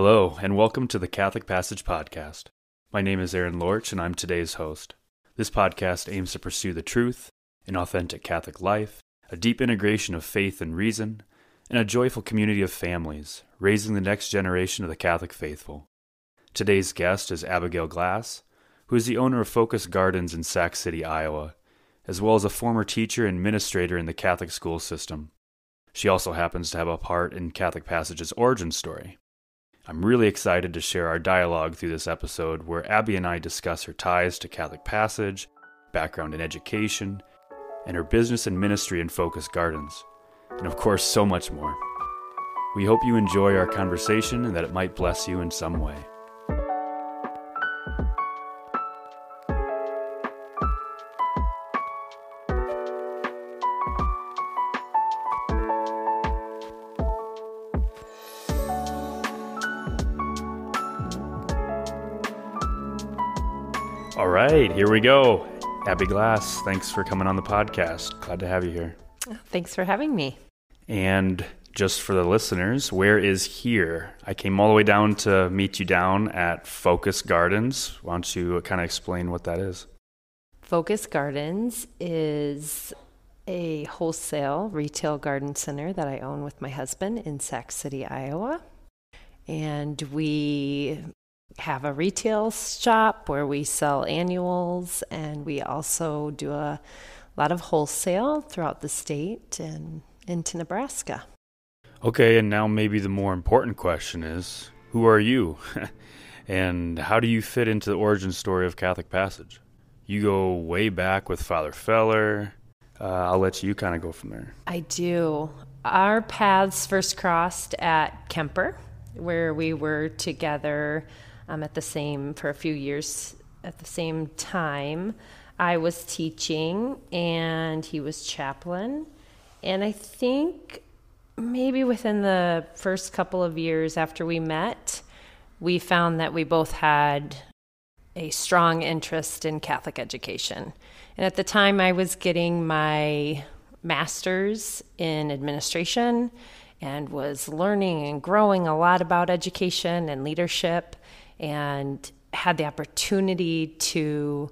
Hello, and welcome to the Catholic Passage Podcast. My name is Aaron Lorch, and I'm today's host. This podcast aims to pursue the truth, an authentic Catholic life, a deep integration of faith and reason, and a joyful community of families, raising the next generation of the Catholic faithful. Today's guest is Abigail Glass, who is the owner of Phocas Gardens in Sac City, Iowa, as well as a former teacher and administrator in the Catholic school system. She also happens to have a part in Catholic Passage's origin story. I'm really excited to share our dialogue through this episode where Abby and I discuss her ties to Catholic Passage, background in education, and her business and ministry in Phocas Gardens, and of course, so much more. We hope you enjoy our conversation and that it might bless you in some way. Here we go. Abby Glass, thanks for coming on the podcast. Glad to have you here. Thanks for having me. And just for the listeners, where is here? I came all the way down to meet you down at Phocas Gardens. Why don't you kind of explain what that is? Phocas Gardens is a wholesale retail garden center that I own with my husband in Sac City, Iowa. And we have a retail shop where we sell annuals, and we also do a lot of wholesale throughout the state and into Nebraska. Okay, and now maybe the more important question is who are you? and how do you fit into the origin story of Catholic Passage? You go way back with Father Feller. Uh, I'll let you kind of go from there. I do. Our paths first crossed at Kuemper, where we were together um, at the same for a few years at the same time. I was teaching and he was chaplain. And I think maybe within the first couple of years after we met, we found that we both had a strong interest in Catholic education. And at the time, I was getting my master's in administration and was learning and growing a lot about education and leadership and had the opportunity to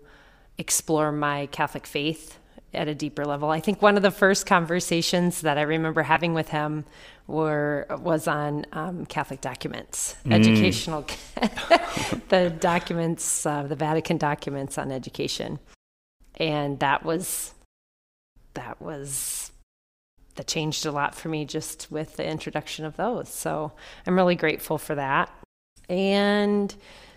explore my Catholic faith at a deeper level. I think one of the first conversations that I remember having with him were was on um, Catholic documents, mm. educational, the documents, uh, the Vatican documents on education, and that was that was that changed a lot for me just with the introduction of those. So I'm really grateful for that and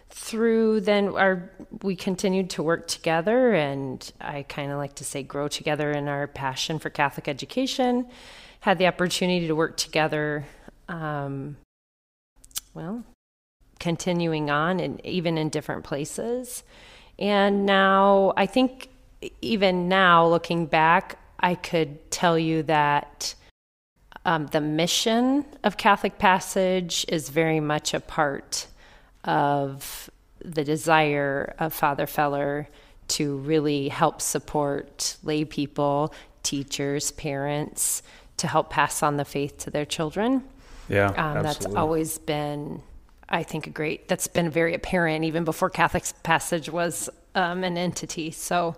through then our we continued to work together and i kind of like to say grow together in our passion for catholic education. Had the opportunity to work together um, well continuing on and even in different places. And now i think even now looking back i could tell you that um, the mission of Catholic Passage is very much a part of the desire of Father Feller to really help support lay people, teachers, parents, to help pass on the faith to their children. Yeah, um, that's always been, I think, a great. That's been very apparent even before Catholic Passage was um, an entity. So,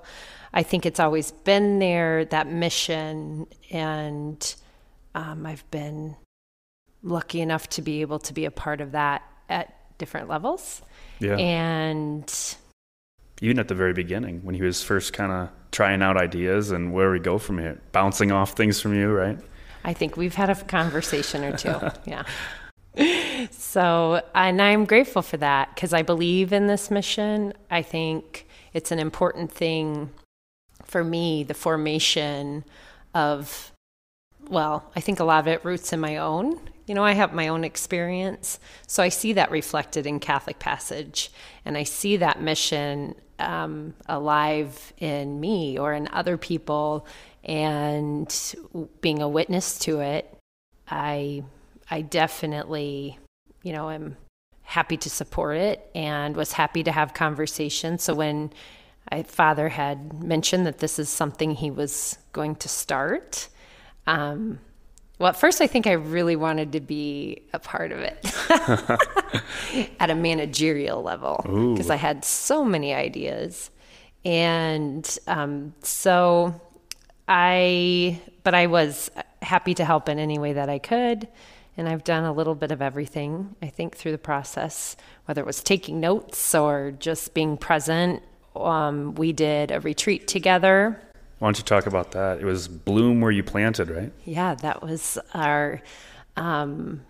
I think it's always been there that mission and um, I've been lucky enough to be able to be a part of that at different levels. Yeah. And even at the very beginning, when he was first kind of trying out ideas and where we go from here, bouncing off things from you, right? I think we've had a conversation or two. yeah. So, and I'm grateful for that because I believe in this mission. I think it's an important thing for me, the formation of well, I think a lot of it roots in my own. You know, I have my own experience. So I see that reflected in Catholic Passage, and I see that mission um, alive in me or in other people, and being a witness to it. I, I definitely, you know, am happy to support it and was happy to have conversations. So when my Father had mentioned that this is something he was going to start, um, Well, at first, I think I really wanted to be a part of it at a managerial level because I had so many ideas. And um, so I, but I was happy to help in any way that I could. And I've done a little bit of everything, I think, through the process, whether it was taking notes or just being present. Um, we did a retreat together Why don't you talk about that? It was bloom where you planted, right? Yeah, that was our um,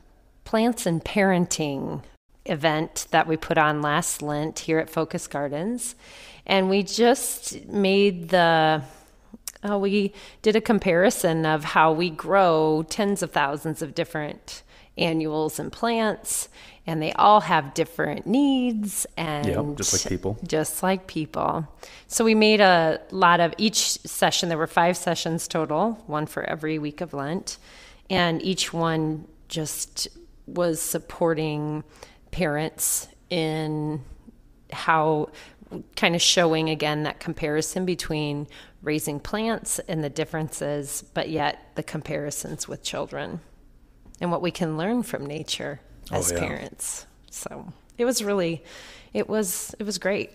plants and parenting event that we put on last Lent here at Phocas Gardens. And we just made the, oh, we did a comparison of how we grow tens of thousands of different annuals and plants, and they all have different needs and Yep, just like people. just like people. So we made a lot of each session. There were five sessions total, one for every week of Lent, and each one just was supporting parents in how kind of showing again that comparison between raising plants and the differences, but yet the comparisons with children and what we can learn from nature Oh, as yeah. parents. So it was really, it was it was great.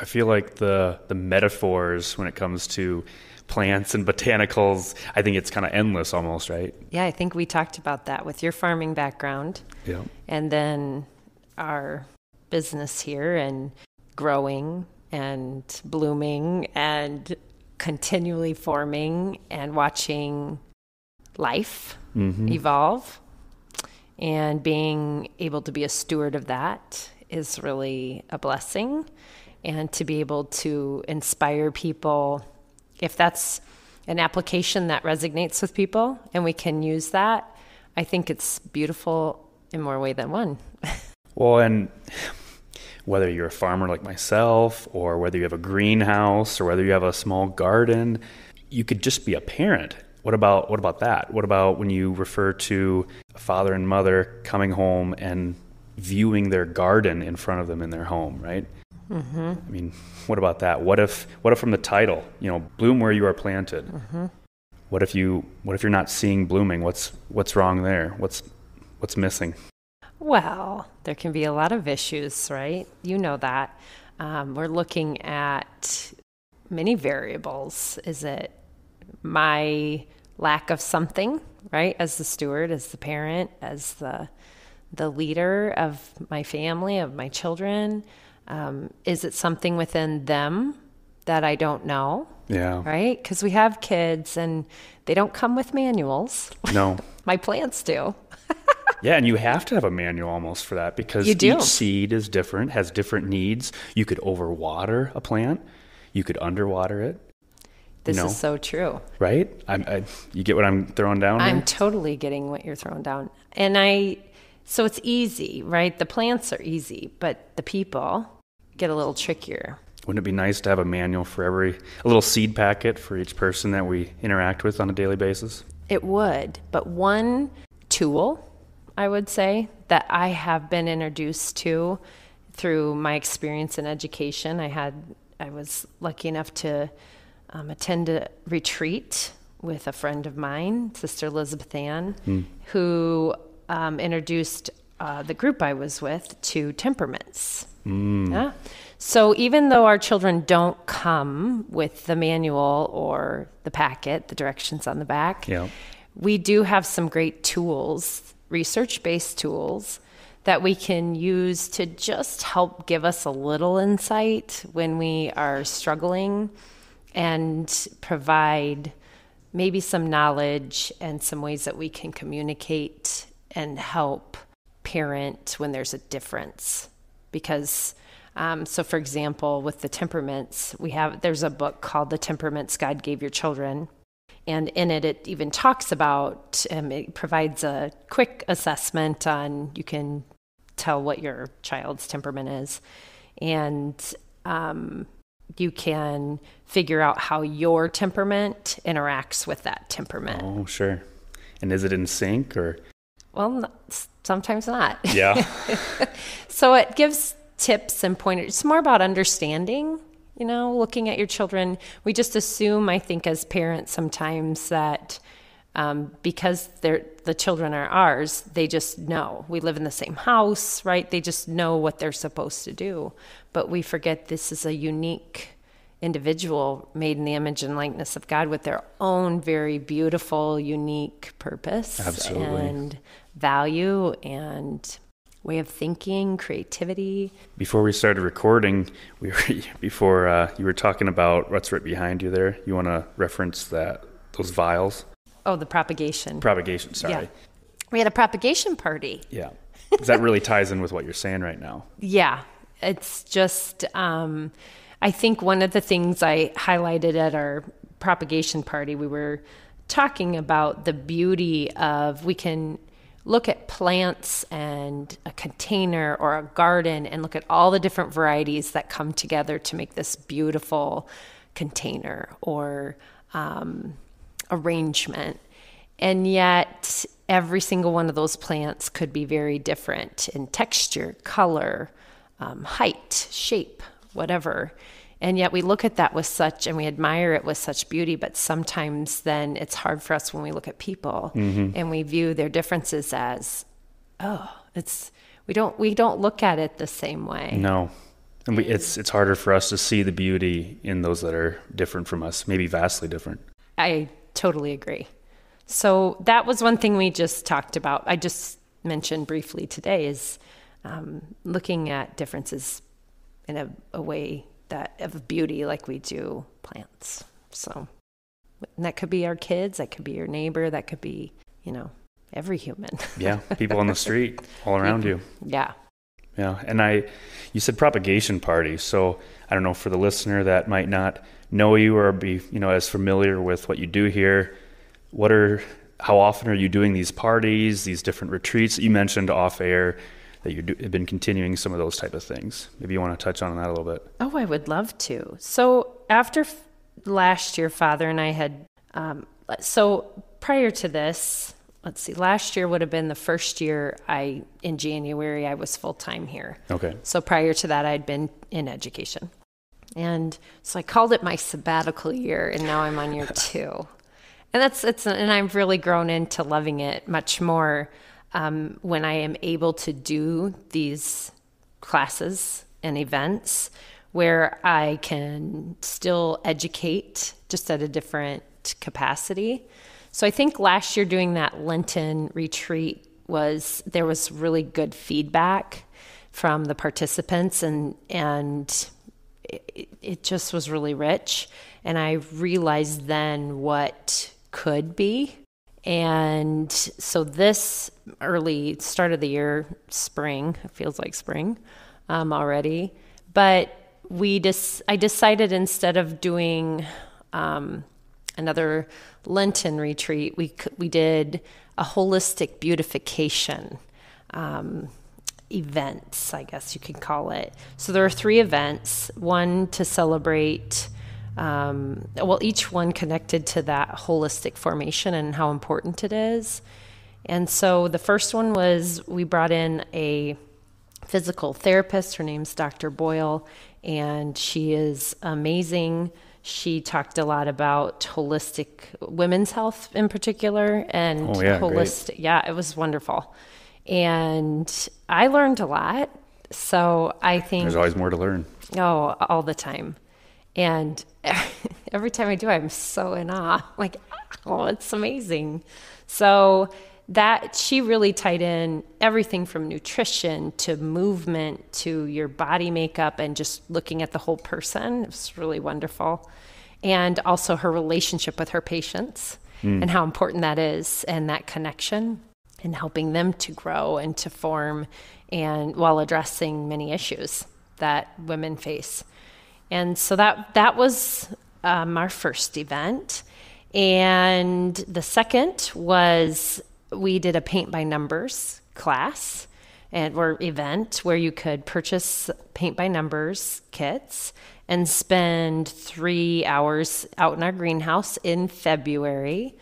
I feel like the the metaphors when it comes to plants and botanicals, I think it's kind of endless almost, right? Yeah, I think we talked about that with your farming background Yeah. and then our business here and growing and blooming and continually forming and watching life mm-hmm. evolve and being able to be a steward of that is really a blessing and to be able to inspire people if that's an application that resonates with people and we can use that i think it's beautiful in more way than one Well, and whether you're a farmer like myself, or whether you have a greenhouse, or whether you have a small garden, you could just be a parent. What about what about that? What about when you refer to a father and mother coming home and viewing their garden in front of them in their home, right? Mm-hmm. I mean, what about that? What if what if from the title, you know, bloom where you are planted? What if you what if you're not seeing blooming? What's what's wrong there? What's what's missing? Well, there can be a lot of issues, right? You know that. Um, we're looking at many variables. Is it my lack of something, right? As the steward, as the parent, as the the leader of my family, of my children? Um, is it something within them that I don't know, Yeah. right? Because we have kids and they don't come with manuals. No. my plants do. Yeah, and you have to have a manual almost for that because You do. each seed is different, has different needs. You could overwater a plant, you could underwater it, This know. is so true. right? I, you get what I'm throwing down I'm here? totally getting what you're throwing down. And I, so it's easy, right? The plants are easy, but the people get a little trickier. Wouldn't it be nice to have a manual for every, a little seed packet for each person that we interact with on a daily basis? It would, but one tool, I would say, that I have been introduced to through my experience in education. I had, I was lucky enough to um, attend a retreat with a friend of mine, Sister Elizabeth Ann, who um, introduced uh, the group I was with to temperaments. Yeah. So even though our children don't come with the manual or the packet, the directions on the back, Yeah. we do have some great tools, research based tools, that we can use to just help give us a little insight when we are struggling and provide maybe some knowledge and some ways that we can communicate and help parent when there's a difference. Because um, so for example with the temperaments we have there's a book called the temperaments god gave your children. And in it it even talks about um, it provides a quick assessment on you can tell what your child's temperament is. And um, you can figure out how your temperament interacts with that temperament Oh, sure. And is it in sync or? well sometimes not Yeah. So it gives tips and pointers. It's more about understanding, you know, looking at your children. We just assume, I think, as parents sometimes that um, because they're the children are ours. They just know we live in the same house, right? They just know what they're supposed to do, but we forget this is a unique individual made in the image and likeness of God with their own very beautiful, unique purpose Absolutely. and value and way of thinking, creativity. Before we started recording, we were before uh, you were talking about what's right behind you there. You want to reference that those vials Oh, the propagation. propagation. Sorry. Yeah. We had a propagation party. Yeah. that really ties in with what you're saying right now. Yeah, it's just, um, I think one of the things I highlighted at our propagation party, we were talking about the beauty of we can look at plants and a container or a garden and look at all the different varieties that come together to make this beautiful container or um, arrangement. And yet, every single one of those plants could be very different in texture, color, um, height, shape, whatever. And yet, we look at that with such, and we admire it with such beauty, but sometimes then it's hard for us when we look at people and we view their differences as, oh, it's, we don't, we don't look at it the same way. No. And we, it's it's harder for us to see the beauty in those that are different from us, maybe vastly different. I totally agree. So that was one thing we just talked about. I just mentioned briefly today is um, looking at differences in a, a way that of beauty, like we do plants. So and that could be our kids, that could be your neighbor, that could be you know every human. Yeah, people on the street all around you. yeah. Yeah, and I, you said propagation party. So I don't know for the listener that might not know you or be you know as familiar with what you do here. What are how often are you doing these parties, these different retreats that you mentioned off air that you have been continuing some of those type of things? Maybe you want to touch on that a little bit. Oh, I would love to. So after f- last year, Father and I had. Um, so prior to this, let's see. Last year would have been the first year I in January I was full time here. Okay. So prior to that, I'd been in education, and so I called it my sabbatical year, and now I'm on year two. And that's it's and I've really grown into loving it much more um, when I am able to do these classes and events where I can still educate just at a different capacity. So I think last year doing that Lenten retreat was there was really good feedback from the participants and and it, it just was really rich. And I realized then what could be. And so this early start of the year spring it feels like spring um, already. But we just i decided instead of doing um, another lenten retreat we we did a holistic beautification um, events i guess you could call it so there are three events one to celebrate um, well, each one connected to that holistic formation and how important it is. And so the first one was we brought in a physical therapist. Her name's Dr. Boyle, and she is amazing. She talked a lot about holistic women's health in particular and Oh, yeah, great. holistic. Yeah, it was wonderful. And I learned a lot. So I think There's always more to learn. Oh, all the time. And every time I do, I'm so in awe. Like, oh, it's amazing. So that she really tied in everything from nutrition to movement to your body makeup and just looking at the whole person. It was really wonderful. And also her relationship with her patients hmm. and how important that is and that connection and helping them to grow and to form and while addressing many issues that women face. And so that that was um, our first event, and the second was we did a paint by numbers class and or event where you could purchase paint by numbers kits and spend three hours out in our greenhouse in February.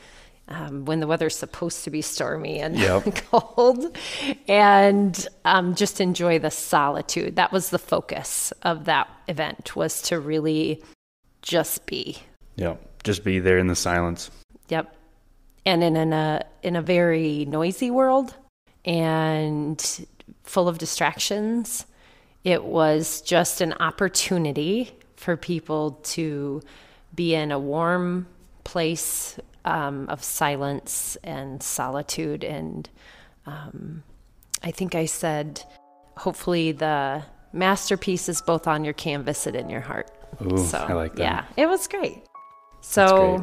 Um, when the weather's supposed to be stormy and Yep. cold, and um, just enjoy the solitude. That was the focus of that event was to really just be. Yeah. Just be there in the silence. Yep. and in, in a in a very noisy world and full of distractions, it was just an opportunity for people to be in a warm place um, of silence and solitude. And um, I think I said, hopefully, the masterpiece is both on your canvas and in your heart. Ooh, so, I like that. Yeah, it was great. So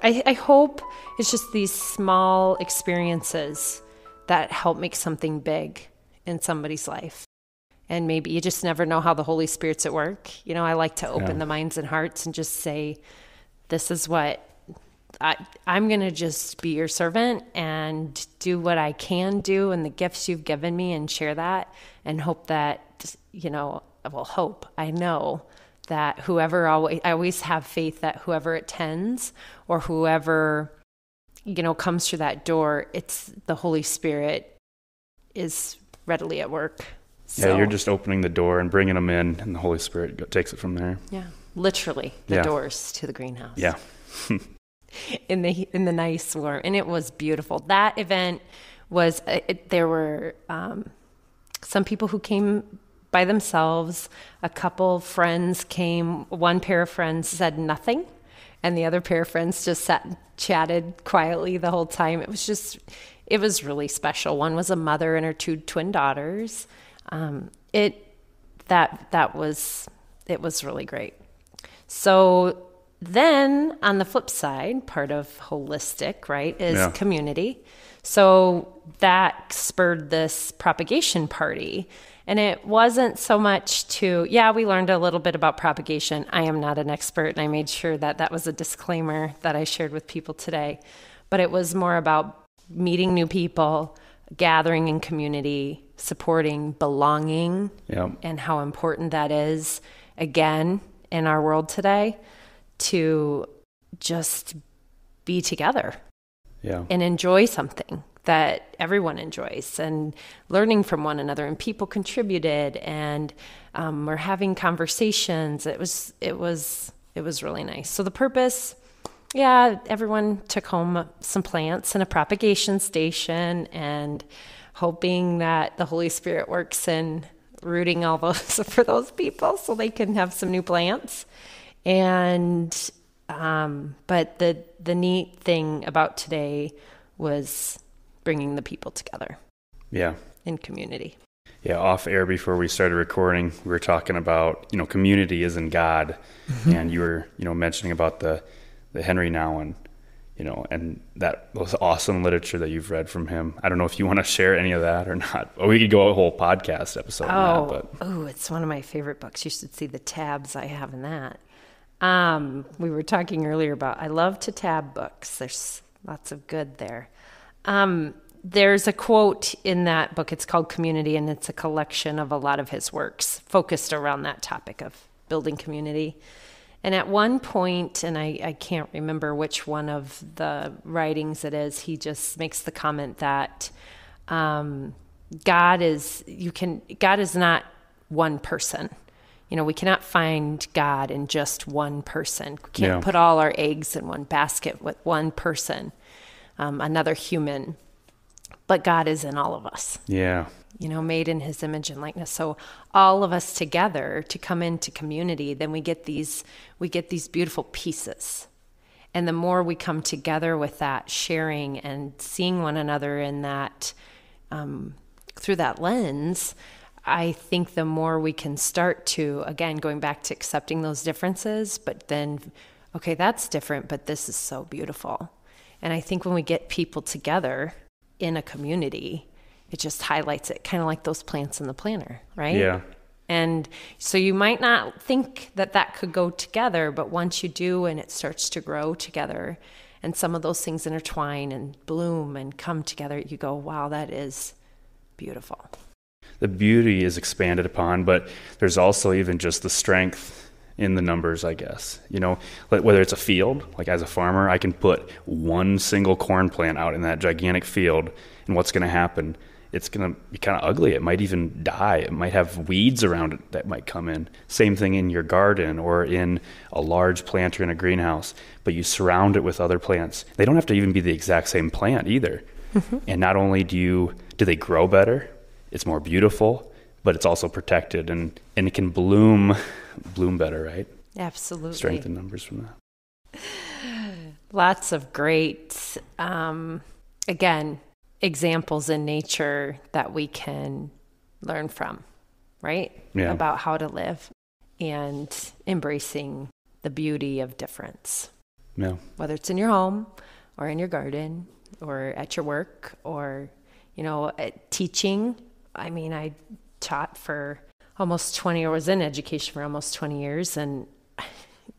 great. I, I hope it's just these small experiences that help make something big in somebody's life. And maybe you just never know how the Holy Spirit's at work. You know, I like to open yeah. the minds and hearts and just say, this is what I, I'm going to just be your servant and do what I can do and the gifts you've given me and share that and hope that, you know, well, hope, I know that whoever always, I always have faith that whoever attends or whoever, you know, comes through that door, it's the Holy Spirit is readily at work. So, yeah, you're just opening the door and bringing them in, and the Holy Spirit takes it from there. Yeah, literally the yeah. doors to the greenhouse. Yeah. in the in the nice warm, and it was beautiful. That event was uh, it, there were um, some people who came by themselves. A couple friends came. One pair of friends said nothing, and the other pair of friends just sat and chatted quietly the whole time. It was just, it was really special. One was a mother and her two twin daughters. Um, it that that was it was really great. So then on the flip side, part of holistic, right, is yeah. community. So that spurred this propagation party. And it wasn't so much to, yeah, we learned a little bit about propagation. I am not an expert, and I made sure that that was a disclaimer that I shared with people today. But it was more about meeting new people, gathering in community, supporting, belonging, yeah. and how important that is, again, in our world today to just be together. Yeah. and enjoy something that everyone enjoys and learning from one another and people contributed and um, we're having conversations. It was it was it was really nice. So the purpose yeah everyone took home some plants and a propagation station and hoping that the holy spirit works in rooting all those for those people so they can have some new plants and um, but the the neat thing about today was bringing the people together. Yeah. In community. Yeah, off air before we started recording, we were talking about you know community is in God, mm-hmm. and you were you know mentioning about the the Henri Nouwen, you know, and that was awesome literature that you've read from him. I don't know if you want to share any of that or not. Or we could go a whole podcast episode. Oh, that, oh, it's one of my favorite books. You should see the tabs I have in that. Um, we were talking earlier about I love to tab books. There's lots of good there. Um, there's a quote in that book. It's called Community, and it's a collection of a lot of his works focused around that topic of building community. And at one point, and I, I can't remember which one of the writings it is, he just makes the comment that um, God is you can God is not one person you know, we cannot find God in just one person. We can't yeah. put all our eggs in one basket with one person, um, another human. But God is in all of us. Yeah. You know, made in his image and likeness. So all of us together to come into community, then we get these we get these beautiful pieces. And the more we come together with that sharing and seeing one another in that um, through that lens, I think the more we can start to, again, going back to accepting those differences, but then, okay, that's different, but this is so beautiful. And I think when we get people together in a community, it just highlights it, kind of like those plants in the planter, right? Yeah. And so you might not think that that could go together, but once you do and it starts to grow together and some of those things intertwine and bloom and come together, you go, wow, that is beautiful the beauty is expanded upon, but there's also even just the strength in the numbers, I guess. You know, whether it's a field, like as a farmer, I can put one single corn plant out in that gigantic field, and what's going to happen? it's going to be kind of ugly. It might even die. It might have weeds around it that might come in. Same thing in your garden or in a large planter in a greenhouse, but you surround it with other plants. They don't have to even be the exact same plant either. Mm-hmm. And not only do you do they grow better, it's more beautiful, but it's also protected and and it can bloom bloom better, right? Absolutely. Strength in numbers from that. Lots of great um, again examples in nature that we can learn from, right? Yeah. About how to live and embracing the beauty of difference. Yeah. Whether it's in your home or in your garden or at your work or, you know, teaching. I mean, I taught for almost 20 or was in education for almost 20 years and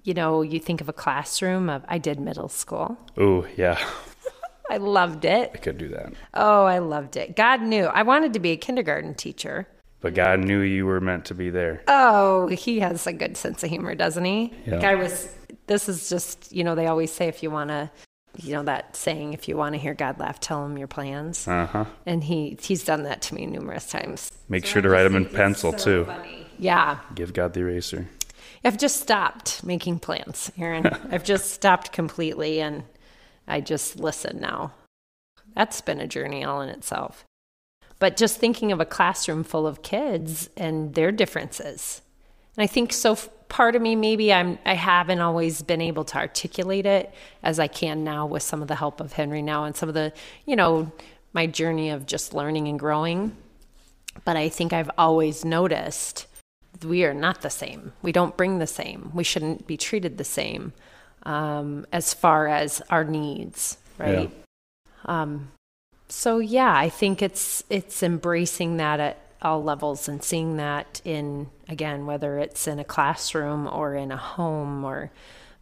you know, you think of a classroom of I did middle school. Oh, yeah. I loved it. I could do that. Oh, I loved it. God knew. I wanted to be a kindergarten teacher. But God knew you were meant to be there. Oh, he has a good sense of humor, doesn't he? Yeah. Like I was this is just, you know, they always say if you want to you know that saying if you want to hear God laugh, tell him your plans. Uh-huh. And he he's done that to me numerous times. Make so sure to write them in pencil so too. Funny. Yeah. Give God the eraser. I've just stopped making plans, Aaron. I've just stopped completely and I just listen now. That's been a journey all in itself. But just thinking of a classroom full of kids and their differences. And I think so part of me maybe I'm I haven't always been able to articulate it as I can now with some of the help of Henri Nouwen and some of the, you know, my journey of just learning and growing. But I think I've always noticed we are not the same. We don't bring the same. We shouldn't be treated the same um, as far as our needs, right? Yeah. Um, so yeah, I think it's it's embracing that at all levels and seeing that in again whether it's in a classroom or in a home or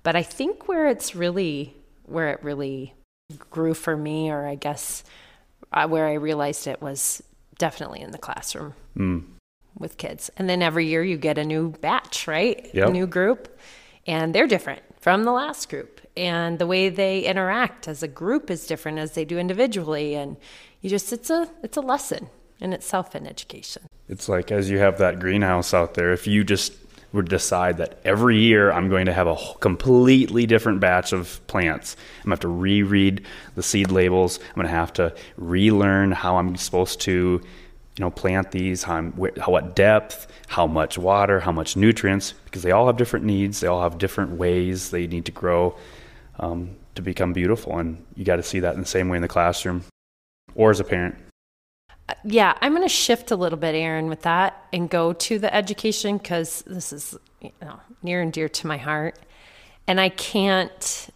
but I think where it's really where it really grew for me or I guess uh, where I realized it was definitely in the classroom. Mm with kids. And then every year you get a new batch, right? Yep. A new group. And they're different from the last group. And the way they interact as a group is different as they do individually. And you just it's a it's a lesson in itself in education. It's like as you have that greenhouse out there, if you just would decide that every year I'm going to have a completely different batch of plants. I'm going to have to reread the seed labels. I'm going to have to relearn how I'm supposed to you know, plant these, how, what depth, how much water, how much nutrients, because they all have different needs. They all have different ways they need to grow um, to become beautiful. And you got to see that in the same way in the classroom or as a parent. Yeah, I'm going to shift a little bit, Aaron, with that and go to the education because this is you know, near and dear to my heart. And I can't,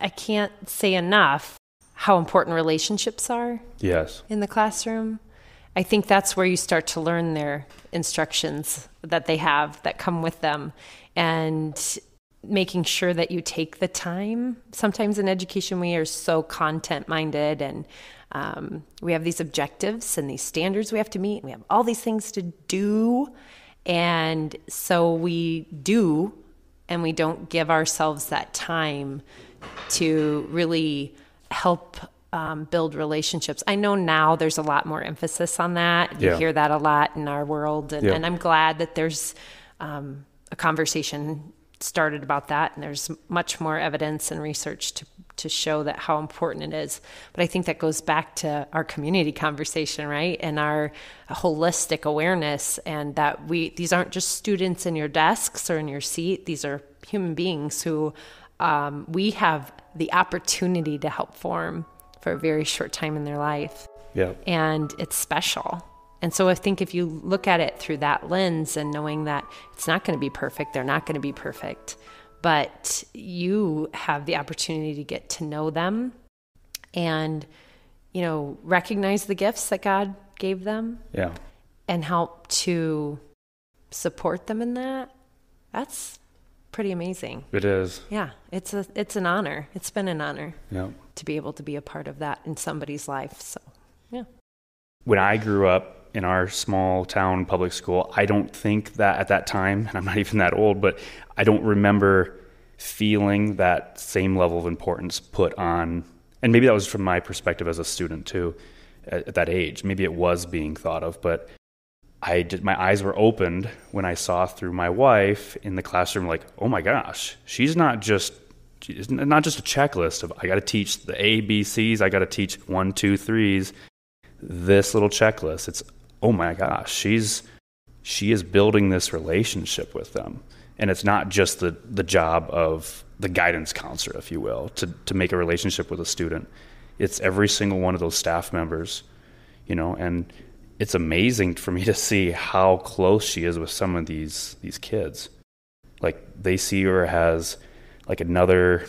I can't say enough how important relationships are. Yes. In the classroom I think that's where you start to learn their instructions that they have that come with them and making sure that you take the time. Sometimes in education, we are so content minded and um, we have these objectives and these standards we have to meet. We have all these things to do. And so we do, and we don't give ourselves that time to really help um, build relationships. I know now there's a lot more emphasis on that. You yeah. hear that a lot in our world, and, yeah. and I'm glad that there's um, a conversation started about that, and there's much more evidence and research to to show that how important it is. But I think that goes back to our community conversation, right? And our holistic awareness, and that we these aren't just students in your desks or in your seat. These are human beings who um, we have the opportunity to help form for a very short time in their life. Yeah. And it's special. And so I think if you look at it through that lens and knowing that it's not going to be perfect, they're not going to be perfect, but you have the opportunity to get to know them and, you know, recognize the gifts that God gave them. Yeah. And help to support them in that. That's pretty amazing. It is. Yeah, it's a it's an honor. It's been an honor. Yeah. To be able to be a part of that in somebody's life. So, yeah. When I grew up in our small town public school, I don't think that at that time, and I'm not even that old, but I don't remember feeling that same level of importance put on and maybe that was from my perspective as a student too at, at that age. Maybe it was being thought of, but I did, my eyes were opened when I saw through my wife in the classroom, like, oh my gosh, she's not just it's not just a checklist of I got to teach the A, B, C's, I got to teach one, two, threes. This little checklist, it's oh my gosh, she's she is building this relationship with them, and it's not just the the job of the guidance counselor, if you will, to to make a relationship with a student. It's every single one of those staff members, you know, and it's amazing for me to see how close she is with some of these these kids. Like they see her as like another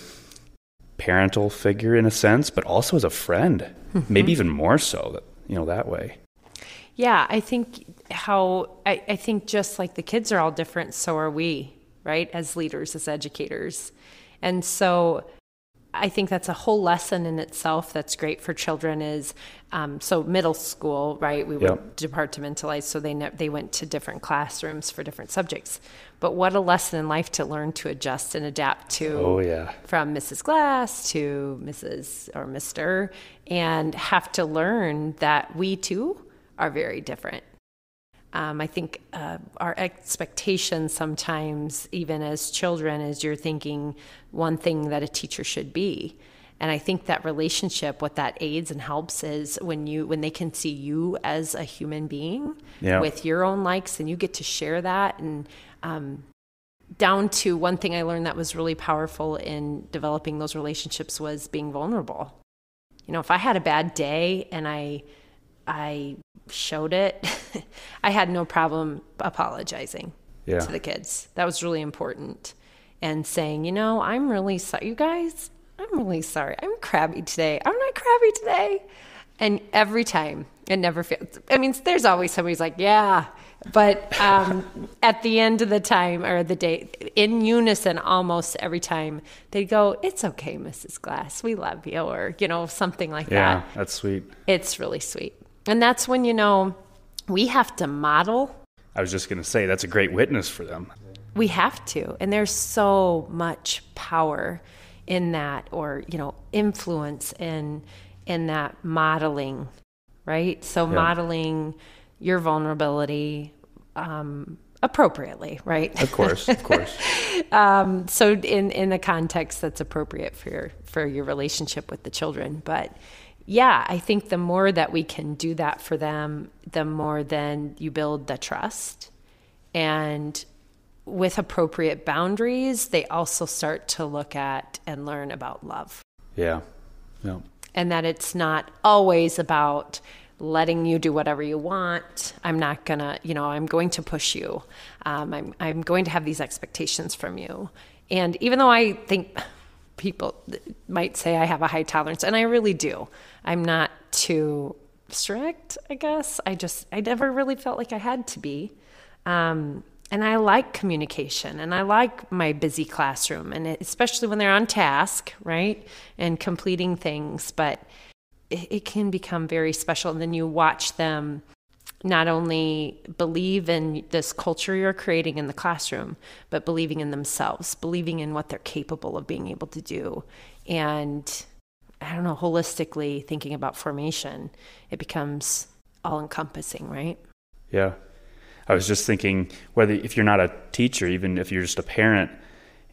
parental figure in a sense, but also as a friend, mm-hmm. maybe even more so, you know, that way. Yeah, I think how, I, I think just like the kids are all different, so are we, right? As leaders, as educators. And so I think that's a whole lesson in itself that's great for children is um, so middle school, right? We were yep. departmentalized, so they ne- they went to different classrooms for different subjects. But what a lesson in life to learn to adjust and adapt to. Oh yeah. From Mrs. Glass to Mrs. or Mister, and have to learn that we too are very different. Um, I think uh, our expectations sometimes, even as children, is you're thinking one thing that a teacher should be. And I think that relationship, what that aids and helps is when you when they can see you as a human being yeah. with your own likes, and you get to share that. And um, down to one thing I learned that was really powerful in developing those relationships was being vulnerable. You know, if I had a bad day and I I showed it, I had no problem apologizing yeah. to the kids. That was really important. And saying, you know, I'm really sorry. You guys, I'm really sorry. I'm crabby today. I'm not crabby today. And every time, it never fails. I mean, there's always somebody's like, yeah. But um, at the end of the time or the day, in unison almost every time, they go, it's okay, Mrs. Glass. We love you. Or, you know, something like yeah, that. Yeah, that's sweet. It's really sweet. And that's when, you know, we have to model. I was just going to say, that's a great witness for them. We have to. And there's so much power in that or, you know, influence in in that modeling, right? So yeah. modeling your vulnerability um, appropriately, right? Of course, of course. um, so in in the context that's appropriate for your for your relationship with the children, but yeah, I think the more that we can do that for them, the more then you build the trust. And with appropriate boundaries, they also start to look at and learn about love. Yeah. Yeah. And that it's not always about letting you do whatever you want. I'm not gonna, you know, I'm going to push you. Um, I'm, I'm going to have these expectations from you. And even though I think people might say I have a high tolerance, and I really do. I'm not too strict, I guess. I just, I never really felt like I had to be. Um, and I like communication and I like my busy classroom, and especially when they're on task, right? And completing things. But it, it can become very special. And then you watch them not only believe in this culture you're creating in the classroom, but believing in themselves, believing in what they're capable of being able to do. And I don't know, holistically thinking about formation, it becomes all encompassing, right? Yeah. I was just thinking whether if you're not a teacher, even if you're just a parent,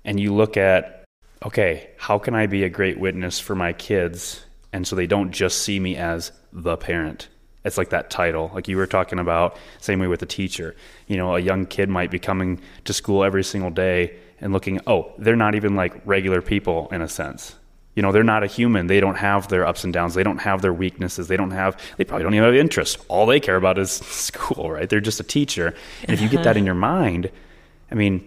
and you look at, okay, how can I be a great witness for my kids? And so they don't just see me as the parent it's like that title like you were talking about same way with the teacher you know a young kid might be coming to school every single day and looking oh they're not even like regular people in a sense you know they're not a human. They don't have their ups and downs. They don't have their weaknesses. They don't have they probably don't even have interest. All they care about is school right? They're just a teacher. And if you get that in your mind i mean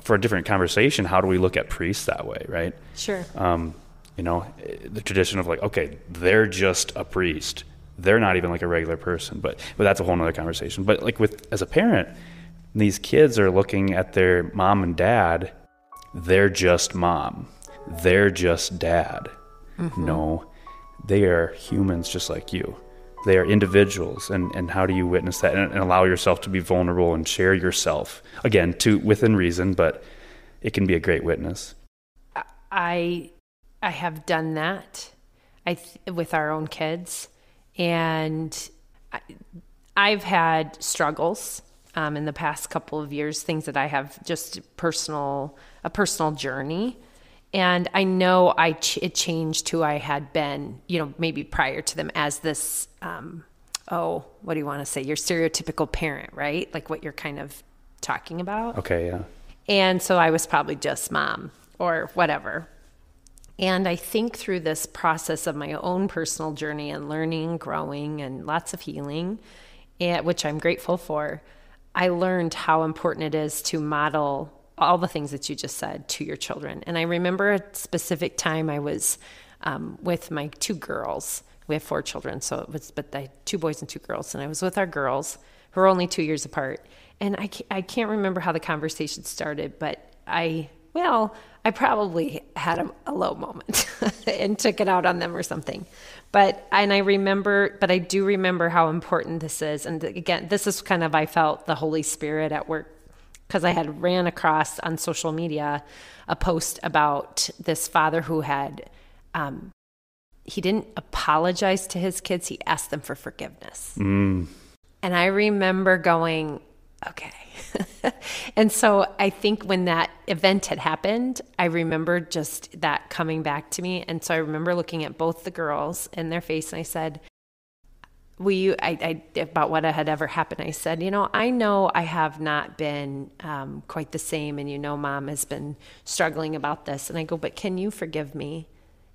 for a different conversation how do we look at priests that way right? Sure. Um, you know the tradition of like okay they're just a priest. They're not even like a regular person but but that's a whole nother conversation. But like with as a parent these kids are looking at their mom and dad. They're just mom they're just dad mm-hmm. no they are humans just like you they are individuals and, and how do you witness that and, and allow yourself to be vulnerable and share yourself again to within reason but it can be a great witness i i have done that i with our own kids And I, I've had struggles um, in the past couple of years, things that I have just personal, a personal journey. And I know I ch- it changed who I had been, you know, maybe prior to them as this, um, oh, what do you want to say? Your stereotypical parent, right? Like what you're kind of talking about. Okay, yeah. And so I was probably just mom or whatever. And I think through this process of my own personal journey and learning, growing, and lots of healing, and, which I'm grateful for, I learned how important it is to model all the things that you just said to your children. And I remember a specific time I was um, with my two girls. We have four children, so it was, but the two boys and two girls. And I was with our girls, who are only two years apart. And I I can't remember how the conversation started, but I, well, I probably had a, a low moment and took it out on them or something. But, and I remember, but I do remember how important this is. And again, this is kind of, I felt the Holy Spirit at work because I had ran across on social media a post about this father who had, um, he didn't apologize to his kids, he asked them for forgiveness. Mm. And I remember going, okay. and so I think when that event had happened, I remember just that coming back to me. And so I remember looking at both the girls in their face and I said, Will you, I, I about what had ever happened, I said, you know, I know I have not been um, quite the same, and you know, mom has been struggling about this. And I go, but can you forgive me?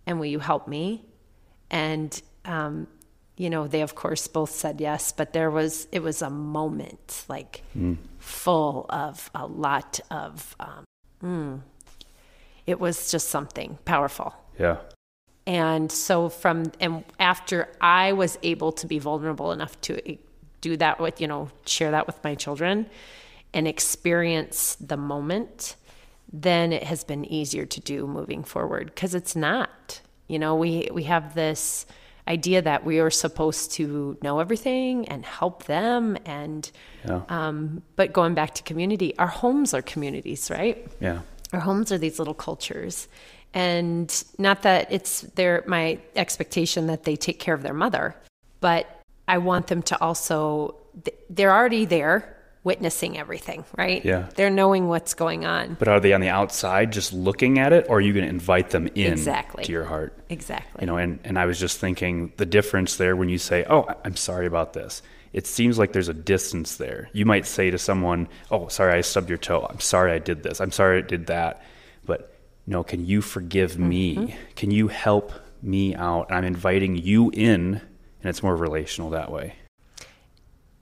And will you help me? And um, you know, they of course both said yes, but there was, it was a moment like mm. full of a lot of, um, mm, it was just something powerful. Yeah. And so from, and after I was able to be vulnerable enough to do that with, you know, share that with my children and experience the moment, then it has been easier to do moving forward. Because it's not, you know, we, we have this, idea that we are supposed to know everything and help them and yeah. um, but going back to community our homes are communities right? Yeah. Our homes are these little cultures and not that it's their my expectation that they take care of their mother but i want them to also they're already there witnessing everything, right? Yeah. They're knowing what's going on. But are they on the outside just looking at it or are you going to invite them in exactly. to your heart? Exactly. You know, and, and I was just thinking the difference there when you say, Oh, I'm sorry about this. It seems like there's a distance there. You might say to someone, Oh, sorry, I stubbed your toe. I'm sorry I did this. I'm sorry I did that. No, can you forgive mm-hmm. me? Can you help me out? I'm inviting you in, and it's more relational that way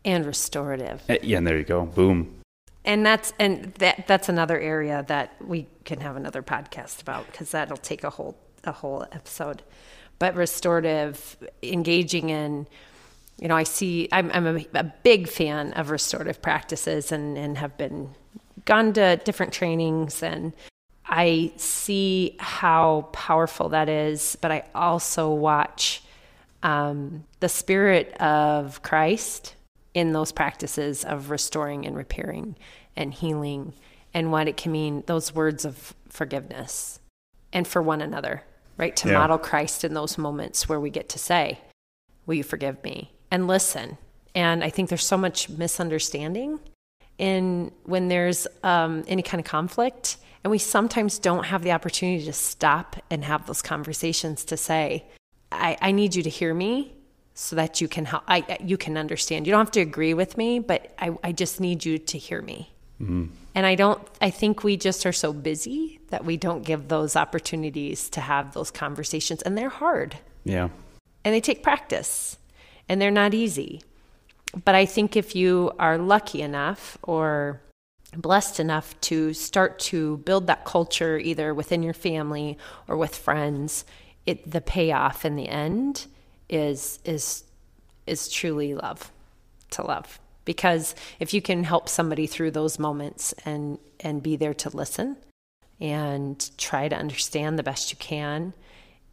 and restorative. Uh, yeah, and there you go. Boom. And that's and that that's another area that we can have another podcast about because that'll take a whole a whole episode. But restorative, engaging in, you know, I see I'm I'm a, a big fan of restorative practices and and have been gone to different trainings and I see how powerful that is, but I also watch um, the spirit of Christ in those practices of restoring and repairing and healing and what it can mean, those words of forgiveness and for one another, right? To yeah. model Christ in those moments where we get to say, Will you forgive me? And listen. And I think there's so much misunderstanding in when there's um, any kind of conflict. And we sometimes don't have the opportunity to stop and have those conversations to say, I, I need you to hear me so that you can help I, you can understand. You don't have to agree with me but i, I just need you to hear me. Mm-hmm. and i don't i think we just are so busy that we don't give those opportunities to have those conversations and they're hard. Yeah. And they take practice and they're not easy. But i think if you are lucky enough or blessed enough to start to build that culture either within your family or with friends it the payoff in the end is is is truly love to love because if you can help somebody through those moments and and be there to listen and try to understand the best you can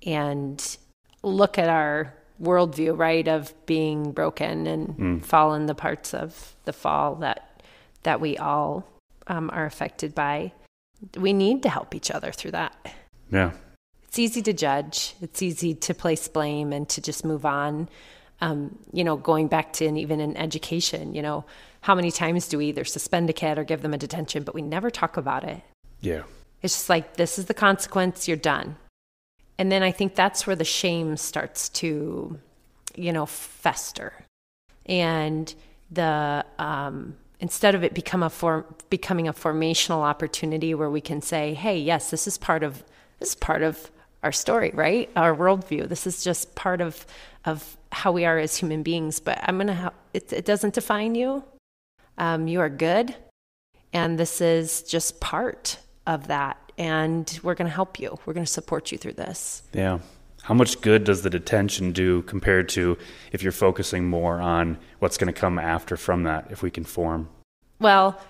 and look at our worldview right of being broken and mm. fallen the parts of the fall that that we all um, are affected by we need to help each other through that yeah it's easy to judge. It's easy to place blame and to just move on. Um, you know, going back to and even in education, you know, how many times do we either suspend a kid or give them a detention, but we never talk about it. Yeah. It's just like, this is the consequence, you're done. And then I think that's where the shame starts to, you know, fester. And the, um, instead of it become a form, becoming a formational opportunity where we can say, hey, yes, this is part of, this is part of our story, right? Our worldview. This is just part of, of how we are as human beings. But I'm to, ha- it, it doesn't define you. Um, you are good. And this is just part of that and we're going to help you. We're going to support you through this. Yeah. How much good does the detention do compared to if you're focusing more on what's going to come after from that if we can form? Well,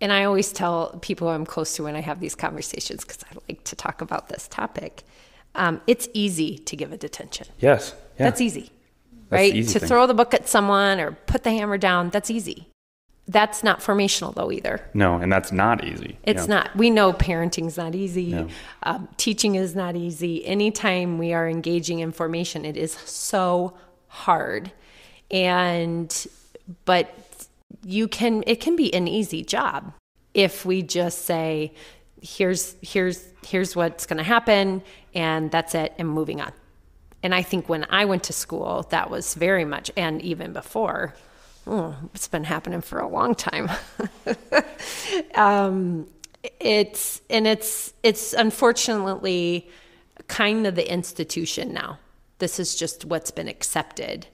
and I always tell people I'm close to when I have these conversations because I like to talk about this topic. Um, it's easy to give a detention. Yes. Yeah. That's easy. That's right? To thing. throw the book at someone or put the hammer down, that's easy that's not formational though either. No, and that's not easy. It's yeah. not. We know parenting's not easy. Yeah. Um, teaching is not easy. Anytime we are engaging in formation, it is so hard. And but you can it can be an easy job if we just say here's here's here's what's going to happen and that's it and moving on. And I think when I went to school, that was very much and even before oh, it's been happening for a long time. um, it's and it's it's unfortunately kind of the institution now. This is just what's been accepted,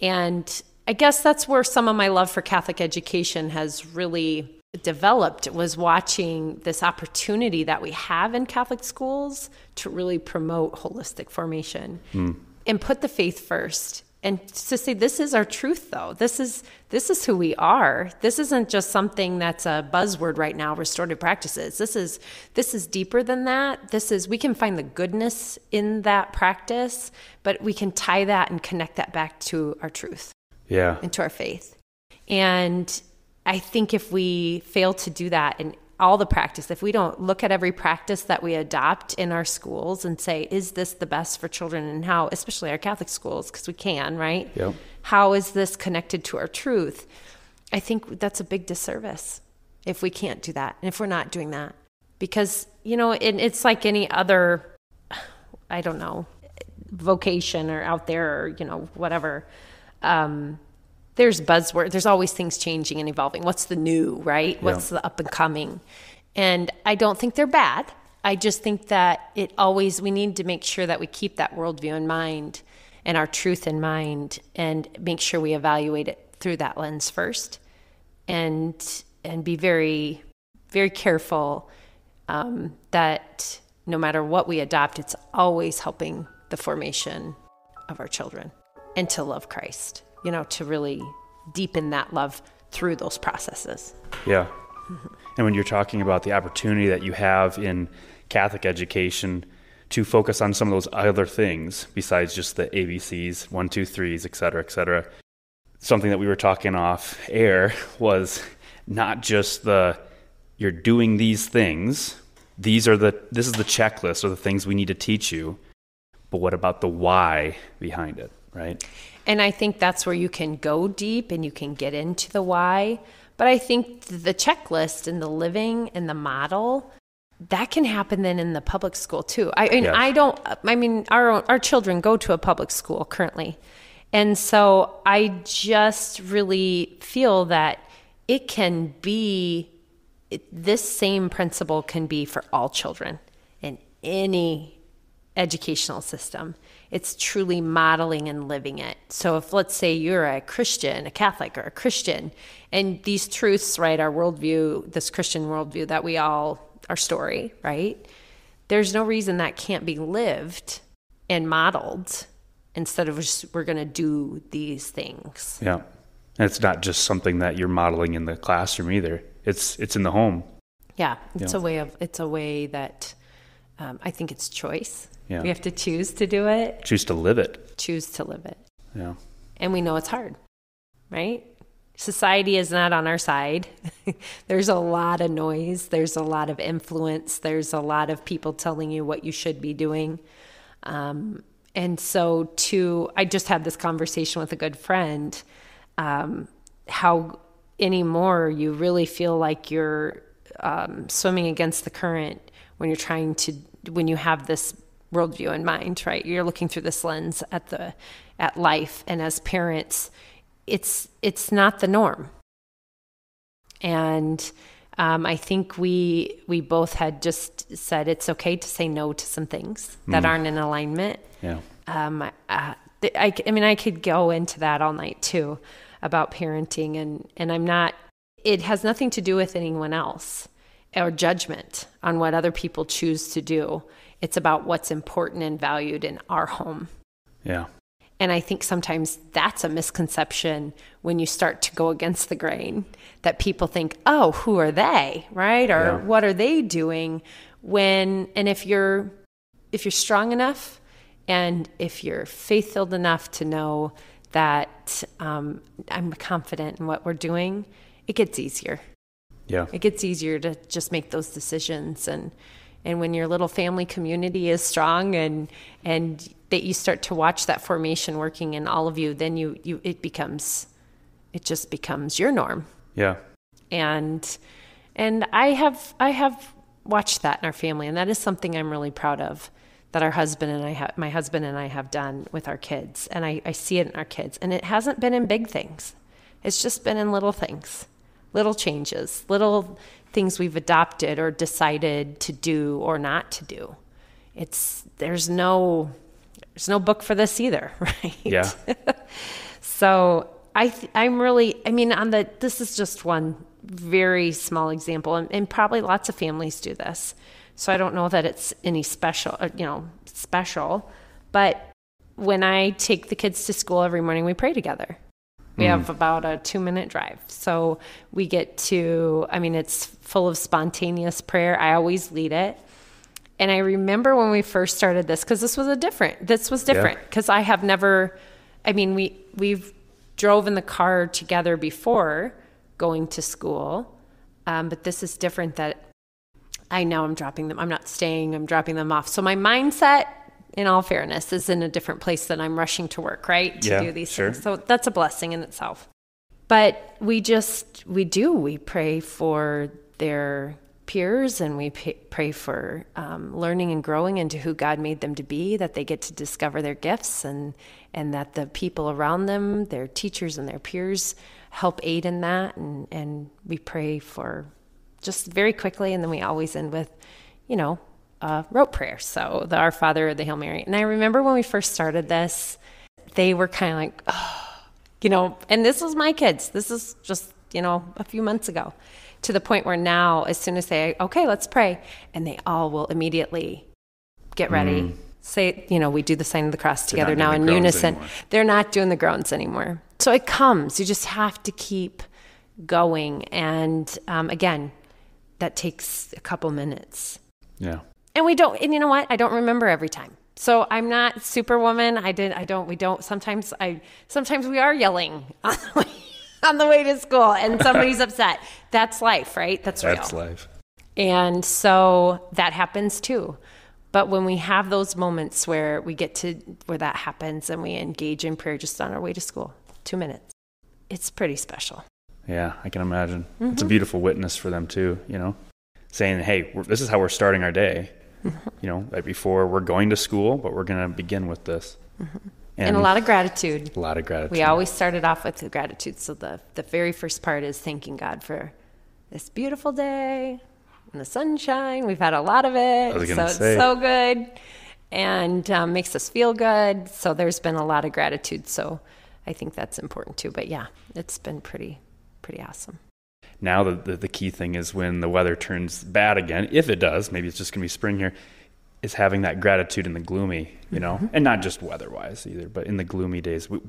and I guess that's where some of my love for Catholic education has really developed was watching this opportunity that we have in Catholic schools to really promote holistic formation mm. and put the faith first and to say this is our truth though. This is this is who we are. This isn't just something that's a buzzword right now restorative practices. This is this is deeper than that. This is we can find the goodness in that practice but we can tie that and connect that back to our truth. Yeah. Into our faith. And i think if we fail to do that and all the practice, if we don't look at every practice that we adopt in our schools and say, is this the best for children and how, especially our Catholic schools, because we can, right? Yep. How is this connected to our truth? I think that's a big disservice if we can't do that and if we're not doing that. Because, you know, it, it's like any other, I don't know, vocation or out there or, you know, whatever. Um, there's buzzword there's always things changing and evolving. What's the new right? What's the up and coming? And i don't think they're bad. I just think that it always we need to make sure that we keep that worldview in mind and our truth in mind and make sure we evaluate it through that lens first and and be very very careful um, that no matter what we adopt it's always helping the formation of our children and to love christ you know, to really deepen that love through those processes. Yeah. And when you're talking about the opportunity that you have in Catholic education to focus on some of those other things besides just the ABCs, one, two, threes, et cetera, et cetera, something that we were talking off air was not just the you're doing these things. These are the this is the checklist or the things we need to teach you. But what about the why behind it, right? And I think that's where you can go deep and you can get into the why. But I think the checklist and the living and the model that can happen then in the public school too. I mean, yes. I don't. I mean, our our children go to a public school currently, and so I just really feel that it can be it, this same principle can be for all children in any educational system. It's truly modeling and living it. So if let's say you're a Christian, a Catholic or a Christian, and these truths, right, our worldview, this Christian worldview that we all, our story, right? There's no reason that can't be lived and modeled instead of just we're going to do these things. Yeah. And it's not just something that you're modeling in the classroom either. It's it's in the home. Yeah, it's yeah. a way of it's a way that um, I think it's choice. Yeah. We have to choose to do it. Choose to live it. Choose to live it. Yeah. And we know it's hard, right? Society is not on our side. there's a lot of noise, there's a lot of influence, there's a lot of people telling you what you should be doing. Um, And so, to, I just had this conversation with a good friend um, how anymore you really feel like you're um, swimming against the current when you're trying to, when you have this worldview in mind, right? You're looking through this lens at the, at life. And as parents, it's, it's not the norm. And, um, I think we we both had just said it's okay to say no to some things that mm. aren't in alignment. Yeah. Um, uh, I, I mean, I could go into that all night too about parenting, and and I'm not. It has nothing to do with anyone else or judgment on what other people choose to do. It's about what's important and valued in our home. Yeah. And I think sometimes that's a misconception when you start to go against the grain that people think, oh, who are they? Right? Or yeah. what are they doing? When, and if you're, if you're strong enough and if you're faith filled enough to know that um, I'm confident in what we're doing, it gets easier. Yeah. It gets easier to just make those decisions. And, and when your little family community is strong and, and that you start to watch that formation working in all of you, then you, you it becomes it just becomes your norm. Yeah. And and I have I have watched that in our family and that is something I'm really proud of that our husband and I have my husband and I have done with our kids. And I, I see it in our kids. And it hasn't been in big things. It's just been in little things, little changes, little things we've adopted or decided to do or not to do. It's there's no there's no book for this either, right? Yeah. so I th- I'm really I mean on the this is just one very small example and, and, probably lots of families do this. So I don't know that it's any special uh, you know special, but when I take the kids to school every morning we pray together. We mm. have about a 2 minute drive. So we get to I mean it's full of spontaneous prayer. I always lead it and I remember when we first started this because this was a different. This was different because yeah. I have never. I mean, we we've drove in the car together before going to school, um, but this is different. That I know I'm dropping them. I'm not staying. I'm dropping them off. So my mindset, in all fairness, is in a different place than I'm rushing to work. Right to yeah, do these sure. things. So that's a blessing in itself. But we just we do we pray for their peers and we pray for um, learning and growing into who God made them to be, that they get to discover their gifts and, and that the people around them, their teachers and their peers, help aid in that. And, and we pray for just very quickly, and then we always end with, you know, a rote prayer. So the Our Father, the Hail Mary. And I remember when we first started this, they were kind of like, oh, you know, and this was my kids. This is just, you know, a few months ago to the point where now, as soon as they, okay, let's pray, and they all will immediately get ready. Mm. Say, you know, we do the sign of the cross together now in unison. Anymore. They're not doing the groans anymore. So it comes. You just have to keep going. And um, again, that takes a couple minutes. Yeah. And we don't, and you know what? I don't remember every time. So I'm not superwoman. I did, I don't, we don't, sometimes I, sometimes we are yelling on the way on the way to school and somebody's upset. That's life, right? That's real. That's life. And so that happens too. But when we have those moments where we get to where that happens and we engage in prayer just on our way to school, two minutes, it's pretty special. Yeah, I can imagine. Mm-hmm. It's a beautiful witness for them too, you know, saying, hey, this is how we're starting our day. Mm-hmm. You know, right before we're going to school, but we're going to begin with this. Mm-hmm. And, and, a lot of gratitude. A lot of gratitude. We always started off with gratitude. So the, the very first part is thanking God for this beautiful day and the sunshine. We've had a lot of it. so it's so good and um, makes us feel good. So there's been a lot of gratitude. So I think that's important too. But yeah, it's been pretty, pretty awesome. Now the, the, the key thing is when the weather turns bad again, if it does, maybe it's just going to be spring here is having that gratitude in the gloomy, you know, mm-hmm. and not just weather-wise either, but in the gloomy days. We,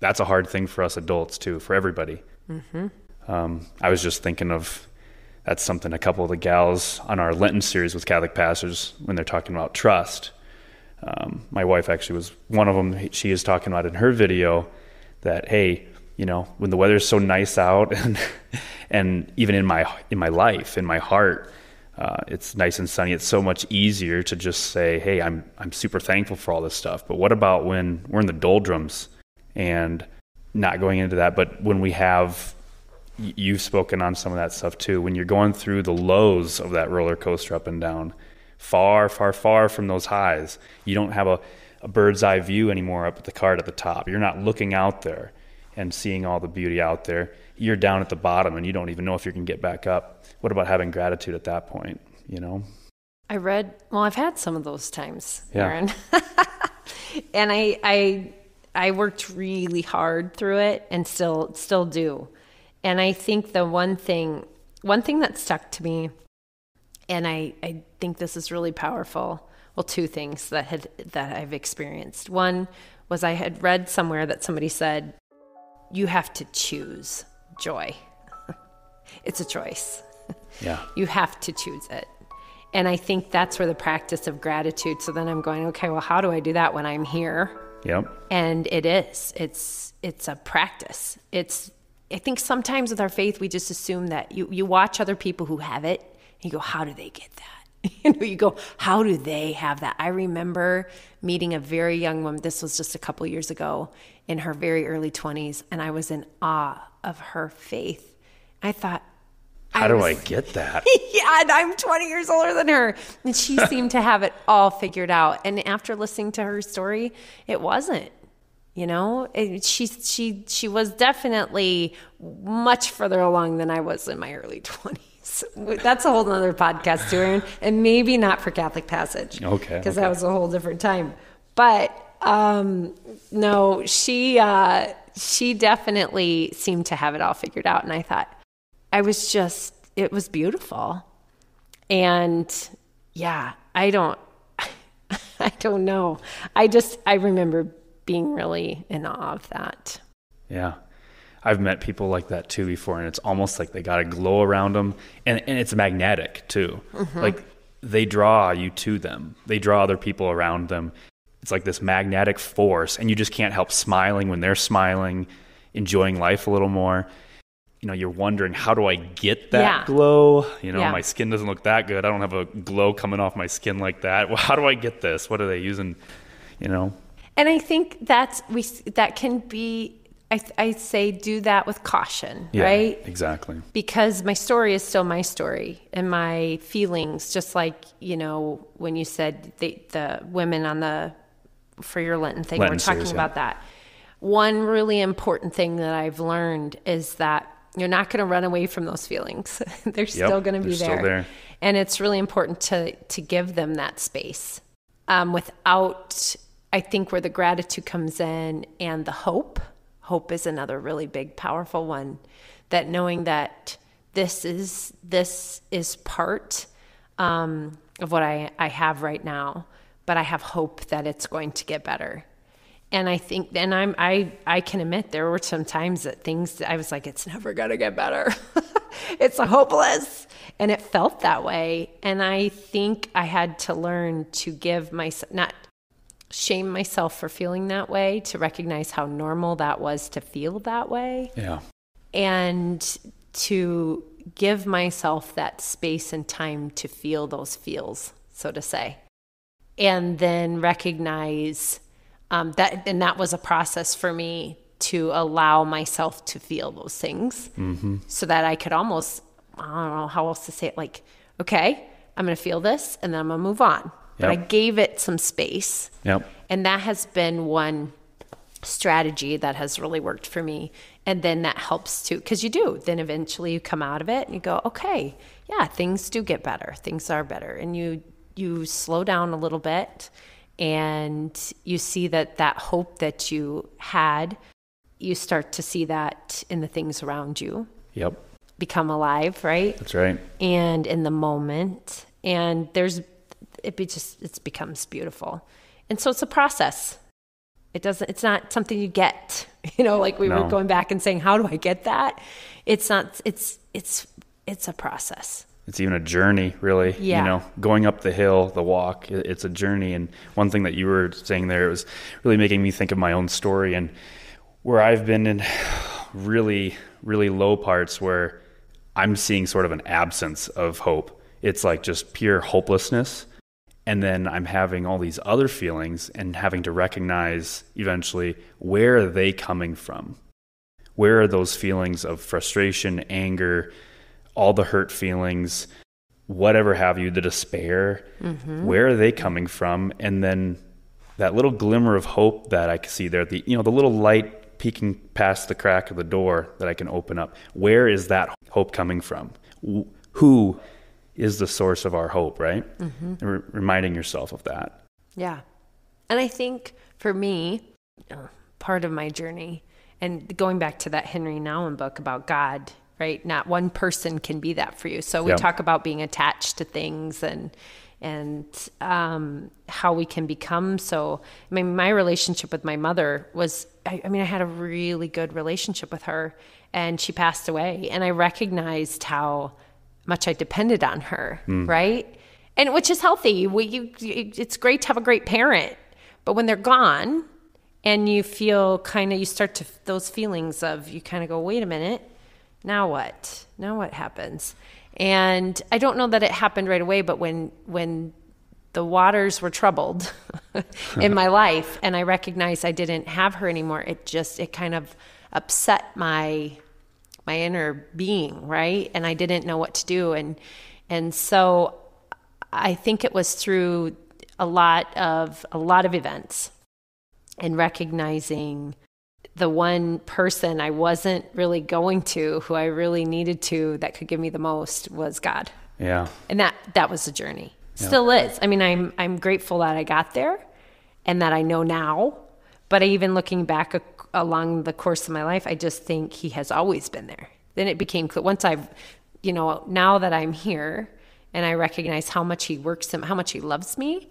that's a hard thing for us adults too, for everybody. Mm-hmm. Um, I was just thinking of that's something a couple of the gals on our Lenten series with Catholic Passage when they're talking about trust. Um, my wife actually was one of them. She is talking about in her video that hey, you know, when the weather's so nice out, and and even in my in my life, in my heart, uh, it's nice and sunny, it's so much easier to just say, "Hey, I'm I'm super thankful for all this stuff." But what about when we're in the doldrums and not going into that, but when we have you've spoken on some of that stuff too. When you're going through the lows of that roller coaster up and down, far, far, far from those highs, you don't have a, a bird's eye view anymore up at the card at the top. You're not looking out there and seeing all the beauty out there. You're down at the bottom and you don't even know if you can get back up. What about having gratitude at that point? You know? I read, well, I've had some of those times, Yeah. Aaron. and I, I, I worked really hard through it and still, still do. And I think the one thing, one thing that stuck to me, and I, I think this is really powerful. Well, two things that had, that I've experienced. One was I had read somewhere that somebody said, you have to choose joy. it's a choice. Yeah. You have to choose it. And I think that's where the practice of gratitude. So then I'm going, okay, well, how do I do that when I'm here? Yep. And it is. It's it's a practice. It's I think sometimes with our faith we just assume that you you watch other people who have it and you go, how do they get that? You know, you go, how do they have that? I remember meeting a very young woman. This was just a couple years ago in her very early 20s, and I was in awe of her faith. I thought, How do was- I get that? yeah, and I'm 20 years older than her. And she seemed to have it all figured out. And after listening to her story, it wasn't. You know, it, she she she was definitely much further along than I was in my early 20s. That's a whole other podcast, Aaron, and maybe not for Catholic Passage. Okay, because okay. that was a whole different time. But um, no, she uh, she definitely seemed to have it all figured out, and I thought I was just it was beautiful. And yeah, I don't I don't know. I just I remember being really in awe of that. Yeah. I've met people like that too before, and it's almost like they got a glow around them, and, and it's magnetic too. Like they draw you to them, they draw other people around them. It's like this magnetic force, and you just can't help smiling when they're smiling, enjoying life a little more. You know, you're wondering, how do I get that Yeah. glow? You know, Yeah. my skin doesn't look that good. I don't have a glow coming off my skin like that. Well, how do I get this? What are they using? You know? And I think that's we that can be I I say do that with caution, Yeah, right? Exactly. because my story is still my story and my feelings just like you know when you said the, the women on the for your lenten thing Lenten we're talking series, yeah. about that one really important thing that i've learned is that you're not going to run away from those feelings they're still going to be there. there. and it's really important to to give them that space um, without i think where the gratitude comes in and the hope hope is another really big powerful one that knowing that this is this is part um, of what I, I have right now but i have hope that it's going to get better. And i think and i'm i i can admit there were some times that things that i was like it's never going to get better. It's hopeless. And it felt that way. And i think i had to learn to give myself not shame myself for feeling that way to recognize how normal that was to feel that way. Yeah. and to give myself that space and time to feel those feels, so to say, and then recognize um, that. And that was a process for me to allow myself to feel those things, so that I could almost I don't know how else to say it. Like, okay, I'm going to feel this, and then I'm going to move on. But I gave it some space. Yep. And that has been one strategy that has really worked for me. And then that helps too, because you do. Then eventually you come out of it and you go, okay, yeah, things do get better. Things are better. And you you slow down a little bit and you see that that hope that you had, you start to see that in the things around you Yep. become alive, right? That's right. and in the moment and there's it be just it becomes beautiful and so it's a process it doesn't it's not something you get you know like we No. were going back and saying how do i get that it's not it's it's it's a process It's even a journey, really. Yeah. You know, going up the hill, the walk, it's a journey. And one thing that you were saying there it was really making me think of my own story and where I've been in really, really low parts where I'm seeing sort of an absence of hope it's like just pure hopelessness. And then I'm having all these other feelings and having to recognize eventually where are they coming from? Where are those feelings of frustration, anger, all the hurt feelings, whatever have you, the despair? Mm-hmm. Where are they coming from? And then that little glimmer of hope that I can see there, the you know, the little light peeking past the crack of the door that I can open up. Where is that hope coming from? Who is the source of our hope, right? Mm-hmm. Re- reminding yourself of that. Yeah. And I think for me, uh, part of my journey, and going back to that Henri Nouwen book about God, right? Not one person can be that for you. So we talk about being attached to things and and um, how we can become so. I mean, my relationship with my mother was. I, I mean, I had a really good relationship with her, and she passed away, and I recognized how much I depended on her, mm. right? And which is healthy. We, you, it's great to have a great parent, but when they're gone, and you feel kind of, you start to those feelings of you kind of go, wait a minute, now what? Now what happens? And I don't know that it happened right away, but when when the waters were troubled in my life and I recognized I didn't have her anymore, it just it kind of upset my my inner being, right? And I didn't know what to do. And and so I think it was through a lot of a lot of events and recognizing the one person I wasn't really going to who I really needed to that could give me the most was God. Yeah. And that that was a journey. Yeah. Still is. I mean, I'm I'm grateful that I got there and that I know now, but even looking back along the course of my life, I just think he has always been there. Then it became clear once I've, you know, now that I'm here and I recognize how much he works and how much he loves me,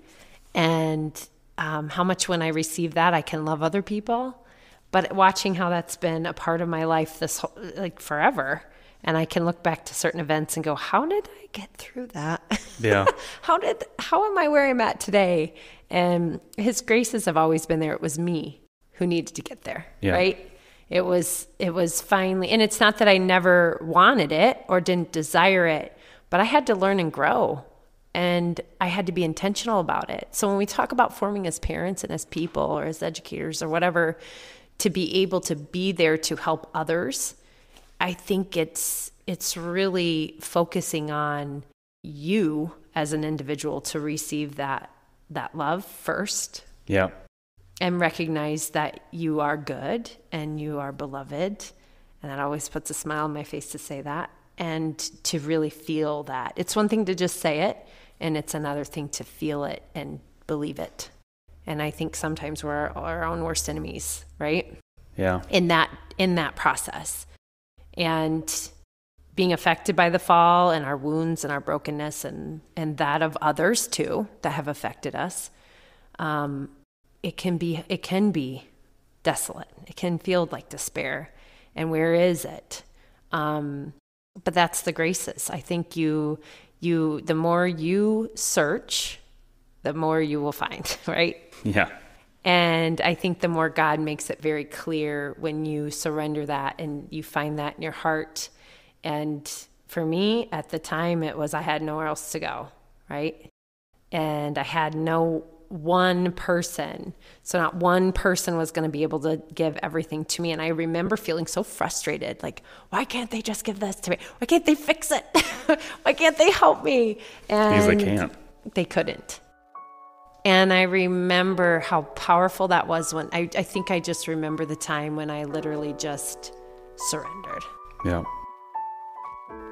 and um, how much when I receive that I can love other people. But watching how that's been a part of my life this whole, like forever, and I can look back to certain events and go, "How did I get through that? Yeah. how did how am I where I'm at today?" And His graces have always been there. It was me who needed to get there, yeah. right? It was it was finally and it's not that I never wanted it or didn't desire it, but I had to learn and grow and I had to be intentional about it. So when we talk about forming as parents and as people or as educators or whatever to be able to be there to help others, I think it's it's really focusing on you as an individual to receive that that love first. Yeah and recognize that you are good and you are beloved. And that always puts a smile on my face to say that and to really feel that. It's one thing to just say it, and it's another thing to feel it and believe it. And I think sometimes we're our, own worst enemies, right? Yeah. In that in that process. And being affected by the fall and our wounds and our brokenness and and that of others too that have affected us. Um, it can be it can be desolate. It can feel like despair. And where is it? Um, but that's the graces. I think you you the more you search, the more you will find, right? Yeah. And I think the more God makes it very clear when you surrender that and you find that in your heart. And for me at the time, it was I had nowhere else to go, right? And I had no one person. So not one person was going to be able to give everything to me. And I remember feeling so frustrated. Like, why can't they just give this to me? Why can't they fix it? why can't they help me? And because they can't. They couldn't. And I remember how powerful that was when I, I think I just remember the time when I literally just surrendered. Yeah.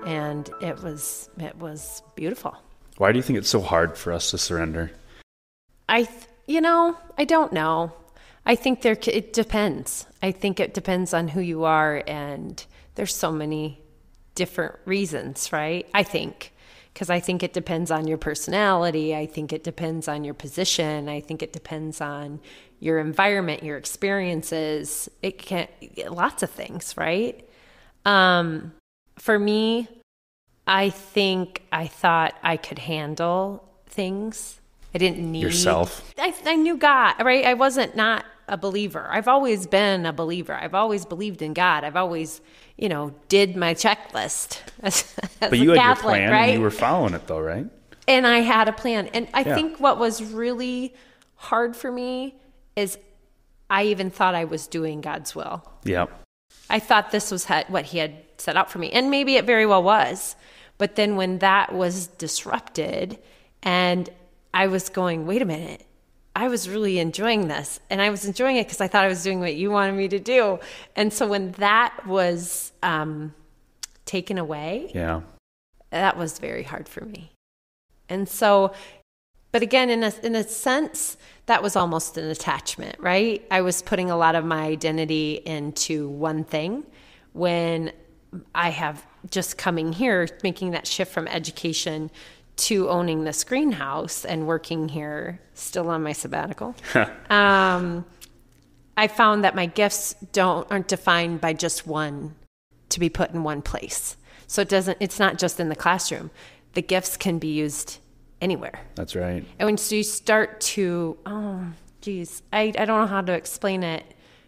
And it was it was beautiful. Why do you think it's so hard for us to surrender? I, th- you know, I don't know. I think there it depends. I think it depends on who you are, and there's so many different reasons, right? I think because I think it depends on your personality. I think it depends on your position. I think it depends on your environment, your experiences. It can lots of things, right? Um, for me, I think I thought I could handle things I didn't need yourself. I, I knew God, right? I wasn't not a believer. I've always been a believer. I've always believed in God. I've always, you know, did my checklist as, as But you had Catholic, your plan right? and you were following it though, right? and I had a plan. And I Yeah. think what was really hard for me is I even thought I was doing God's will. Yeah. I thought this was what he had set out for me. And maybe it very well was. But then when that was disrupted and I was going, wait a minute, I was really enjoying this. And I was enjoying it because I thought I was doing what you wanted me to do. And so when that was um, taken away, Yeah. that was very hard for me. And so, but again, in a, in a sense, that was almost an attachment, right? I was putting a lot of my identity into one thing when I have just coming here, making that shift from education to owning this greenhouse and working here, still on my sabbatical. um, I found that my gifts don't aren't defined by just one to be put in one place. So it doesn't it's not just in the classroom. The gifts can be used anywhere. That's right. And when so you start to oh geez, I, I don't know how to explain it.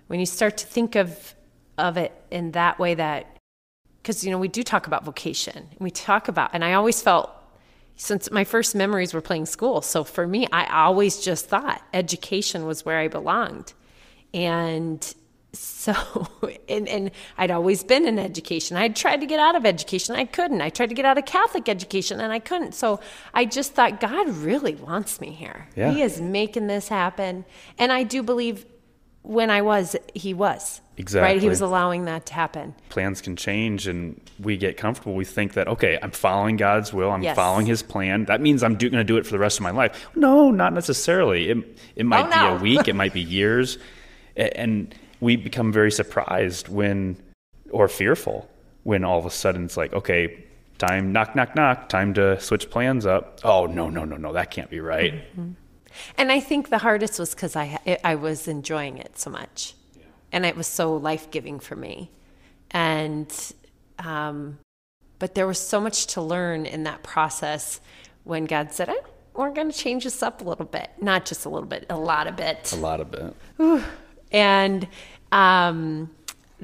When you start to think of of it in that way that because you know we do talk about vocation and we talk about and I always felt since my first memories were playing school. So for me, I always just thought education was where I belonged. And so, and, and I'd always been in education. I'd tried to get out of education. I couldn't. I tried to get out of Catholic education and I couldn't. So I just thought, God really wants me here. Yeah. He is making this happen. And I do believe when I was, He was. Exactly. Right? He was allowing that to happen. Plans can change and we get comfortable. We think that, okay, I'm following God's will. I'm Yes. following his plan. That means I'm do- going to do it for the rest of my life. No, not necessarily. It, it might Oh, be a week. it might be years. And we become very surprised when, or fearful when all of a sudden it's like, okay, time, knock, knock, knock, time to switch plans up. Oh, no, no, no, no, that can't be right. Mm-hmm. And I think the hardest was because I I was enjoying it so much, and it was so life giving for me, and um, but there was so much to learn in that process when God said, I, "We're going to change this up a little bit, not just a little bit, a lot of bit." A lot of it. and um,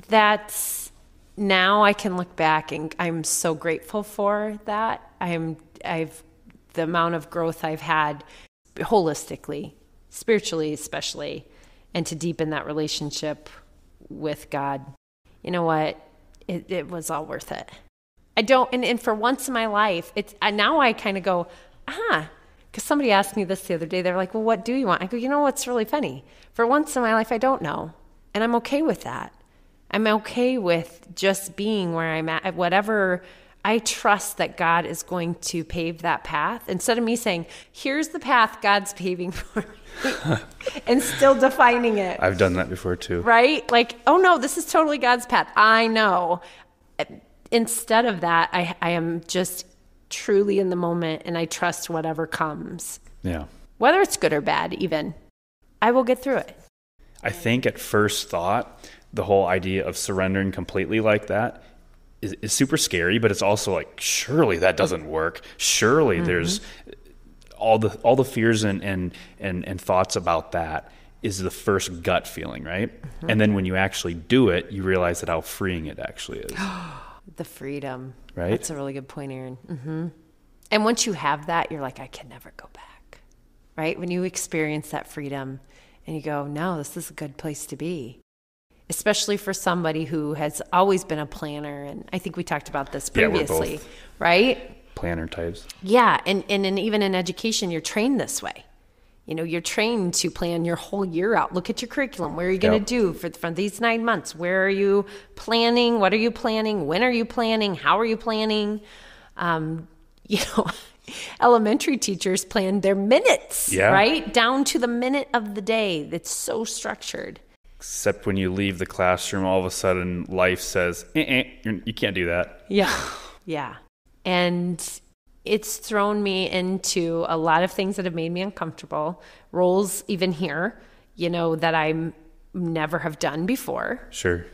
that's now I can look back and I'm so grateful for that. I'm I've the amount of growth I've had holistically, spiritually especially, and to deepen that relationship with God. You know what? It, it was all worth it. I don't, and, and for once in my life, it's I, now I kind of go, ah, because somebody asked me this the other day. They're like, well, what do you want? I go, you know what's really funny? For once in my life, I don't know. And I'm okay with that. I'm okay with just being where I'm at, whatever. I trust that God is going to pave that path instead of me saying, here's the path God's paving for me and still defining it I've done that before too. right? Like, oh no, this is totally God's path. I know. Instead of that, I, I am just truly in the moment and I trust whatever comes, Yeah. whether it's good or bad, even. I will get through it. I think at first thought, the whole idea of surrendering completely like that is, is super scary, but it's also like, surely that doesn't work. Surely there's all the all the fears and, and and and thoughts about that is the first gut feeling, right? And then when you actually do it, you realize that how freeing it actually is. The freedom. Right? That's a really good point, Aaron. hmm And once you have that, you're like, I can never go back. Right? When you experience that freedom and you go, no, this is a good place to be. Especially for somebody who has always been a planner. And I think we talked about this Yeah, previously, both. right? Planner types. Yeah. And, and, and even in education, you're trained this way. You know, you're trained to plan your whole year out. Look at your curriculum. Where are you going to Yep. do for, for these nine months? Where are you planning? What are you planning? When are you planning? How are you planning? Um, you know, elementary teachers plan their minutes, Yeah. right? Down to the minute of the day. That's so structured. Except when you leave the classroom, all of a sudden life says, eh, eh, you can't do that. Yeah. Yeah. And it's thrown me into a lot of things that have made me uncomfortable, roles even here, you know, that I never have done before. Sure.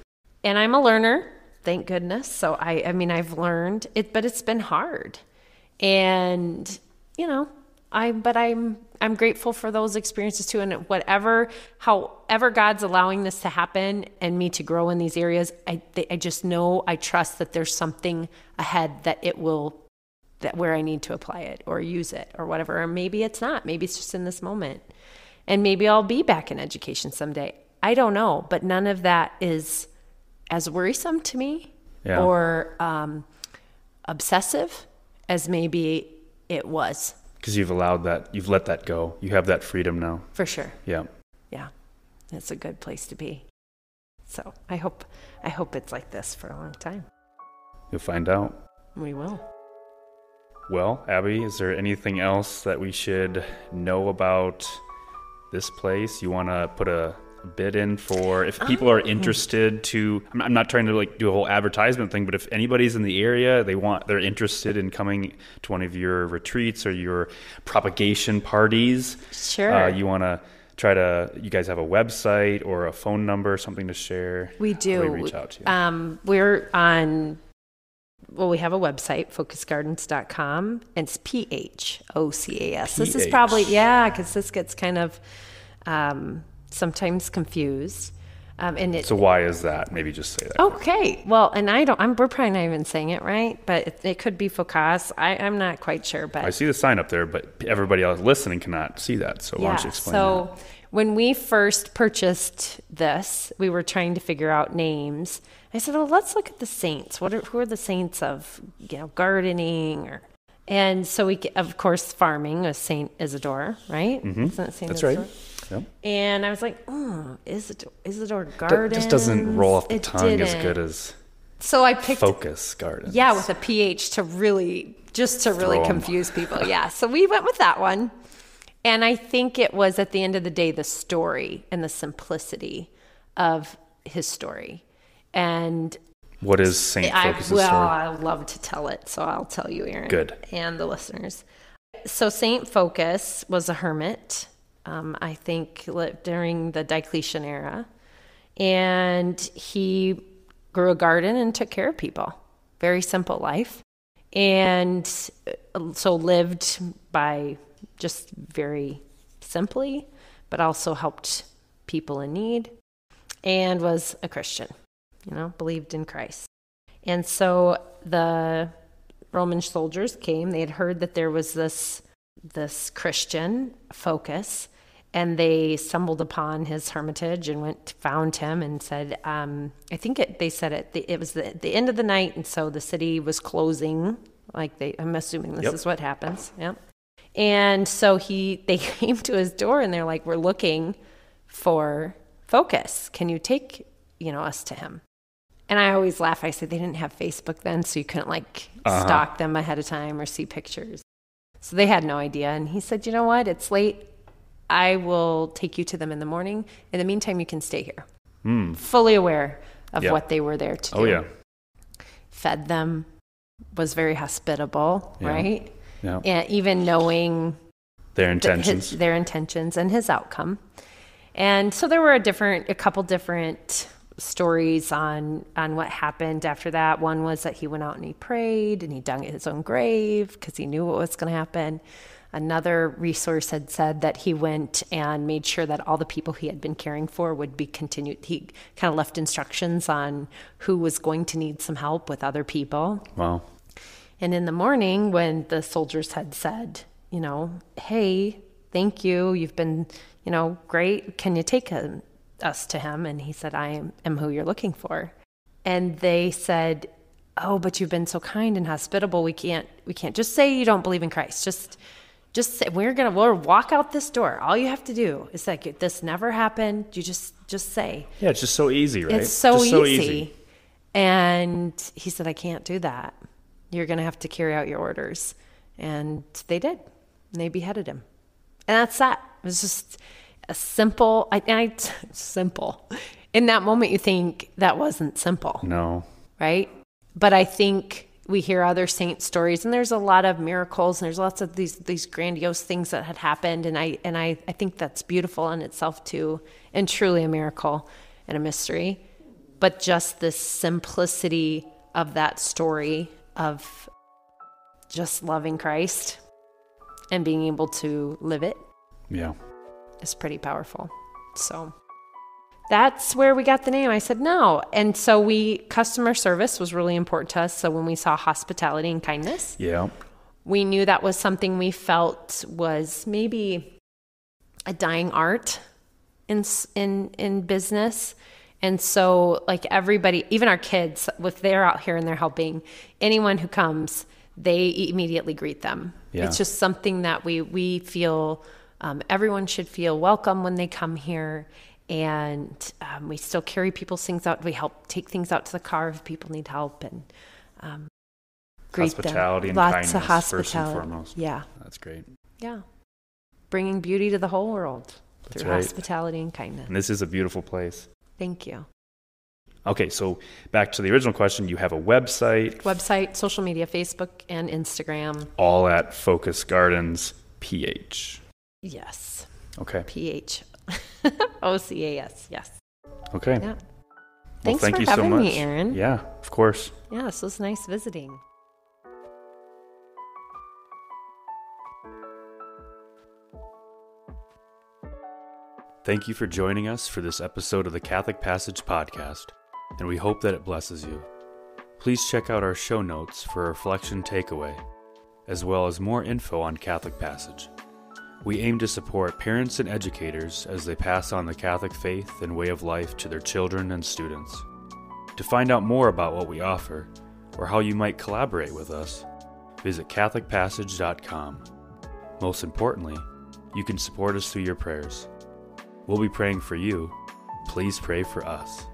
And I'm a learner, thank goodness. So I I mean I've learned it, but it's been hard. And you know, I but I'm I'm grateful for those experiences too and whatever however God's allowing this to happen and me to grow in these areas I I just know I trust that there's something ahead that it will that where I need to apply it or use it or whatever. Or maybe it's not. Maybe it's just in this moment. And maybe I'll be back in education someday. I don't know but none of that is as worrisome to me Yeah. or um, obsessive as maybe it was Because you've allowed that, you've let that go. You have that freedom now. for sure. Yeah. Yeah, it's a good place to be. So I hope I hope it's like this for a long time. You'll find out. We will. Well, Abby, is there anything else that we should know about this place? You want to put a, a bid in for if people Oh. are interested to? I'm, not trying to like do a whole advertisement thing, but if anybody's in the area, they want they're interested in coming to one of your retreats or your propagation parties. Sure. Uh, you want to try to? You guys have a website or a phone number, something to share? We do. they reach out to you. Um, we're on. Well, we have a website, phocasgardens.com, and it's P H O C A S. This is probably yeah, because this gets kind of um, sometimes confused. Um, and it, so why is that? Maybe just say that. Okay. Well, and I don't, I'm, we're probably not even saying it right, but it, it could be Focas. I, I'm not quite sure, but I see the sign up there, but everybody else listening cannot see that. So why don't you explain so when we first purchased this, we were trying to figure out names. I said, "Well, let's look at the saints. What are who are the saints of you know gardening or?" And so we, of course, farming is Saint Isidore, right? Mm-hmm. Isn't it Saint that? That's right. Yep. And I was like, "Oh, Isidore, Isidore Gardens." just doesn't roll off the It tongue as didn't. good as So I picked Phocas Garden. yeah, with a PH to really, just to really Throw confuse people. Yeah. So we went with that one. And I think it was at the end of the day the story and the simplicity of his story. And What is Saint I, Phocas's well, story? I love to tell it. So I'll tell you, Aaron. Good. And the listeners. So Saint Phocas was a hermit, um, I think, during the Diocletian era. And he grew a garden and took care of people. Very simple life. And uh, so lived by just very simply, but also helped people in need and was a Christian, you know, believed in Christ. And so the Roman soldiers came, they had heard that there was this this Christian Phocas and they stumbled upon his hermitage and went found him and said um, i think it, they said it it was the, the end of the night and so the city was closing like they i'm assuming this Yep. is what happens yeah and so he they came to his door and they're like we're looking for Phocas. Can you take you know us to him? And i always laugh. I say they didn't have facebook then so you couldn't like Uh-huh. stalk them ahead of time or see pictures so they had no idea and he said you know what it's late I will take you to them in the morning. In the meantime, you can stay here. Mm. Fully aware of Yeah. what they were there to do. Oh yeah. Fed them, was very hospitable, Yeah. right? Yeah. And even knowing Their th- intentions. his, their intentions and his outcome. And so there were a different, a couple different stories on on what happened after that. One was that he went out and he prayed and he dug his own grave because he knew what was going to happen. Another resource had said that he went and made sure that all the people he had been caring for would be continued. He kind of left instructions on who was going to need some help with other people. wow. And in the morning, when the soldiers had said, you know, hey, thank you, you've been, you know, great. Can you take him, us to him? And he said, I am, who you're looking for. And they said, oh, but you've been so kind and hospitable. We can't, we can't just say you don't believe in Christ. Just, just say, we're gonna, we'll walk out this door. All you have to do is like, this never happened. You just, just say. Yeah, it's just so easy, right? It's so, Just easy. And he said, I can't do that. You're going to have to carry out your orders. And they did. And they beheaded him. And that's that. It was just a simple, I, I, simple. In that moment, you think that wasn't simple, No. right? But I think we hear other saint stories, and there's a lot of miracles, and there's lots of these these grandiose things that had happened, and I and I, I think that's beautiful in itself too, and truly a miracle and a mystery. But just the simplicity of that story of just loving Christ, and being able to live it Yeah. Is pretty powerful. So that's where we got the name. I said no. And so we customer service was really important to us. So when we saw hospitality and kindness, Yeah. we knew that was something we felt was maybe a dying art in in in business. And so like everybody, even our kids, if they're out here and they're helping, anyone who comes, they immediately greet them. Yeah. It's just something that we we feel um, everyone should feel welcome when they come here. And um, we still carry people's things out. We help take things out to the car if people need help and um, greet Hospitality them. and Lots of kindness, first and hospitality. foremost. Yeah, That's great. yeah. Bringing beauty to the whole world That's through right. hospitality and kindness. And this is a beautiful place. Thank you. Okay, so back to the original question. You have a website, Website, social media, Facebook, and Instagram. all at Phocas Gardens PH. Yes. Okay. P H O C A S. Yes. Okay. Yeah. Well, Thanks thank for you so having much. me, Aaron. Yeah, of course. Yeah, this was nice visiting. Thank you for joining us for this episode of the Catholic Passage Podcast, and we hope that it blesses you. Please check out our show notes for a reflection takeaway, as well as more info on Catholic Passage. We aim to support parents and educators as they pass on the Catholic faith and way of life to their children and students. To find out more about what we offer, or how you might collaborate with us, visit CatholicPassage.com. Most importantly, you can support us through your prayers. We'll be praying for you. Please pray for us.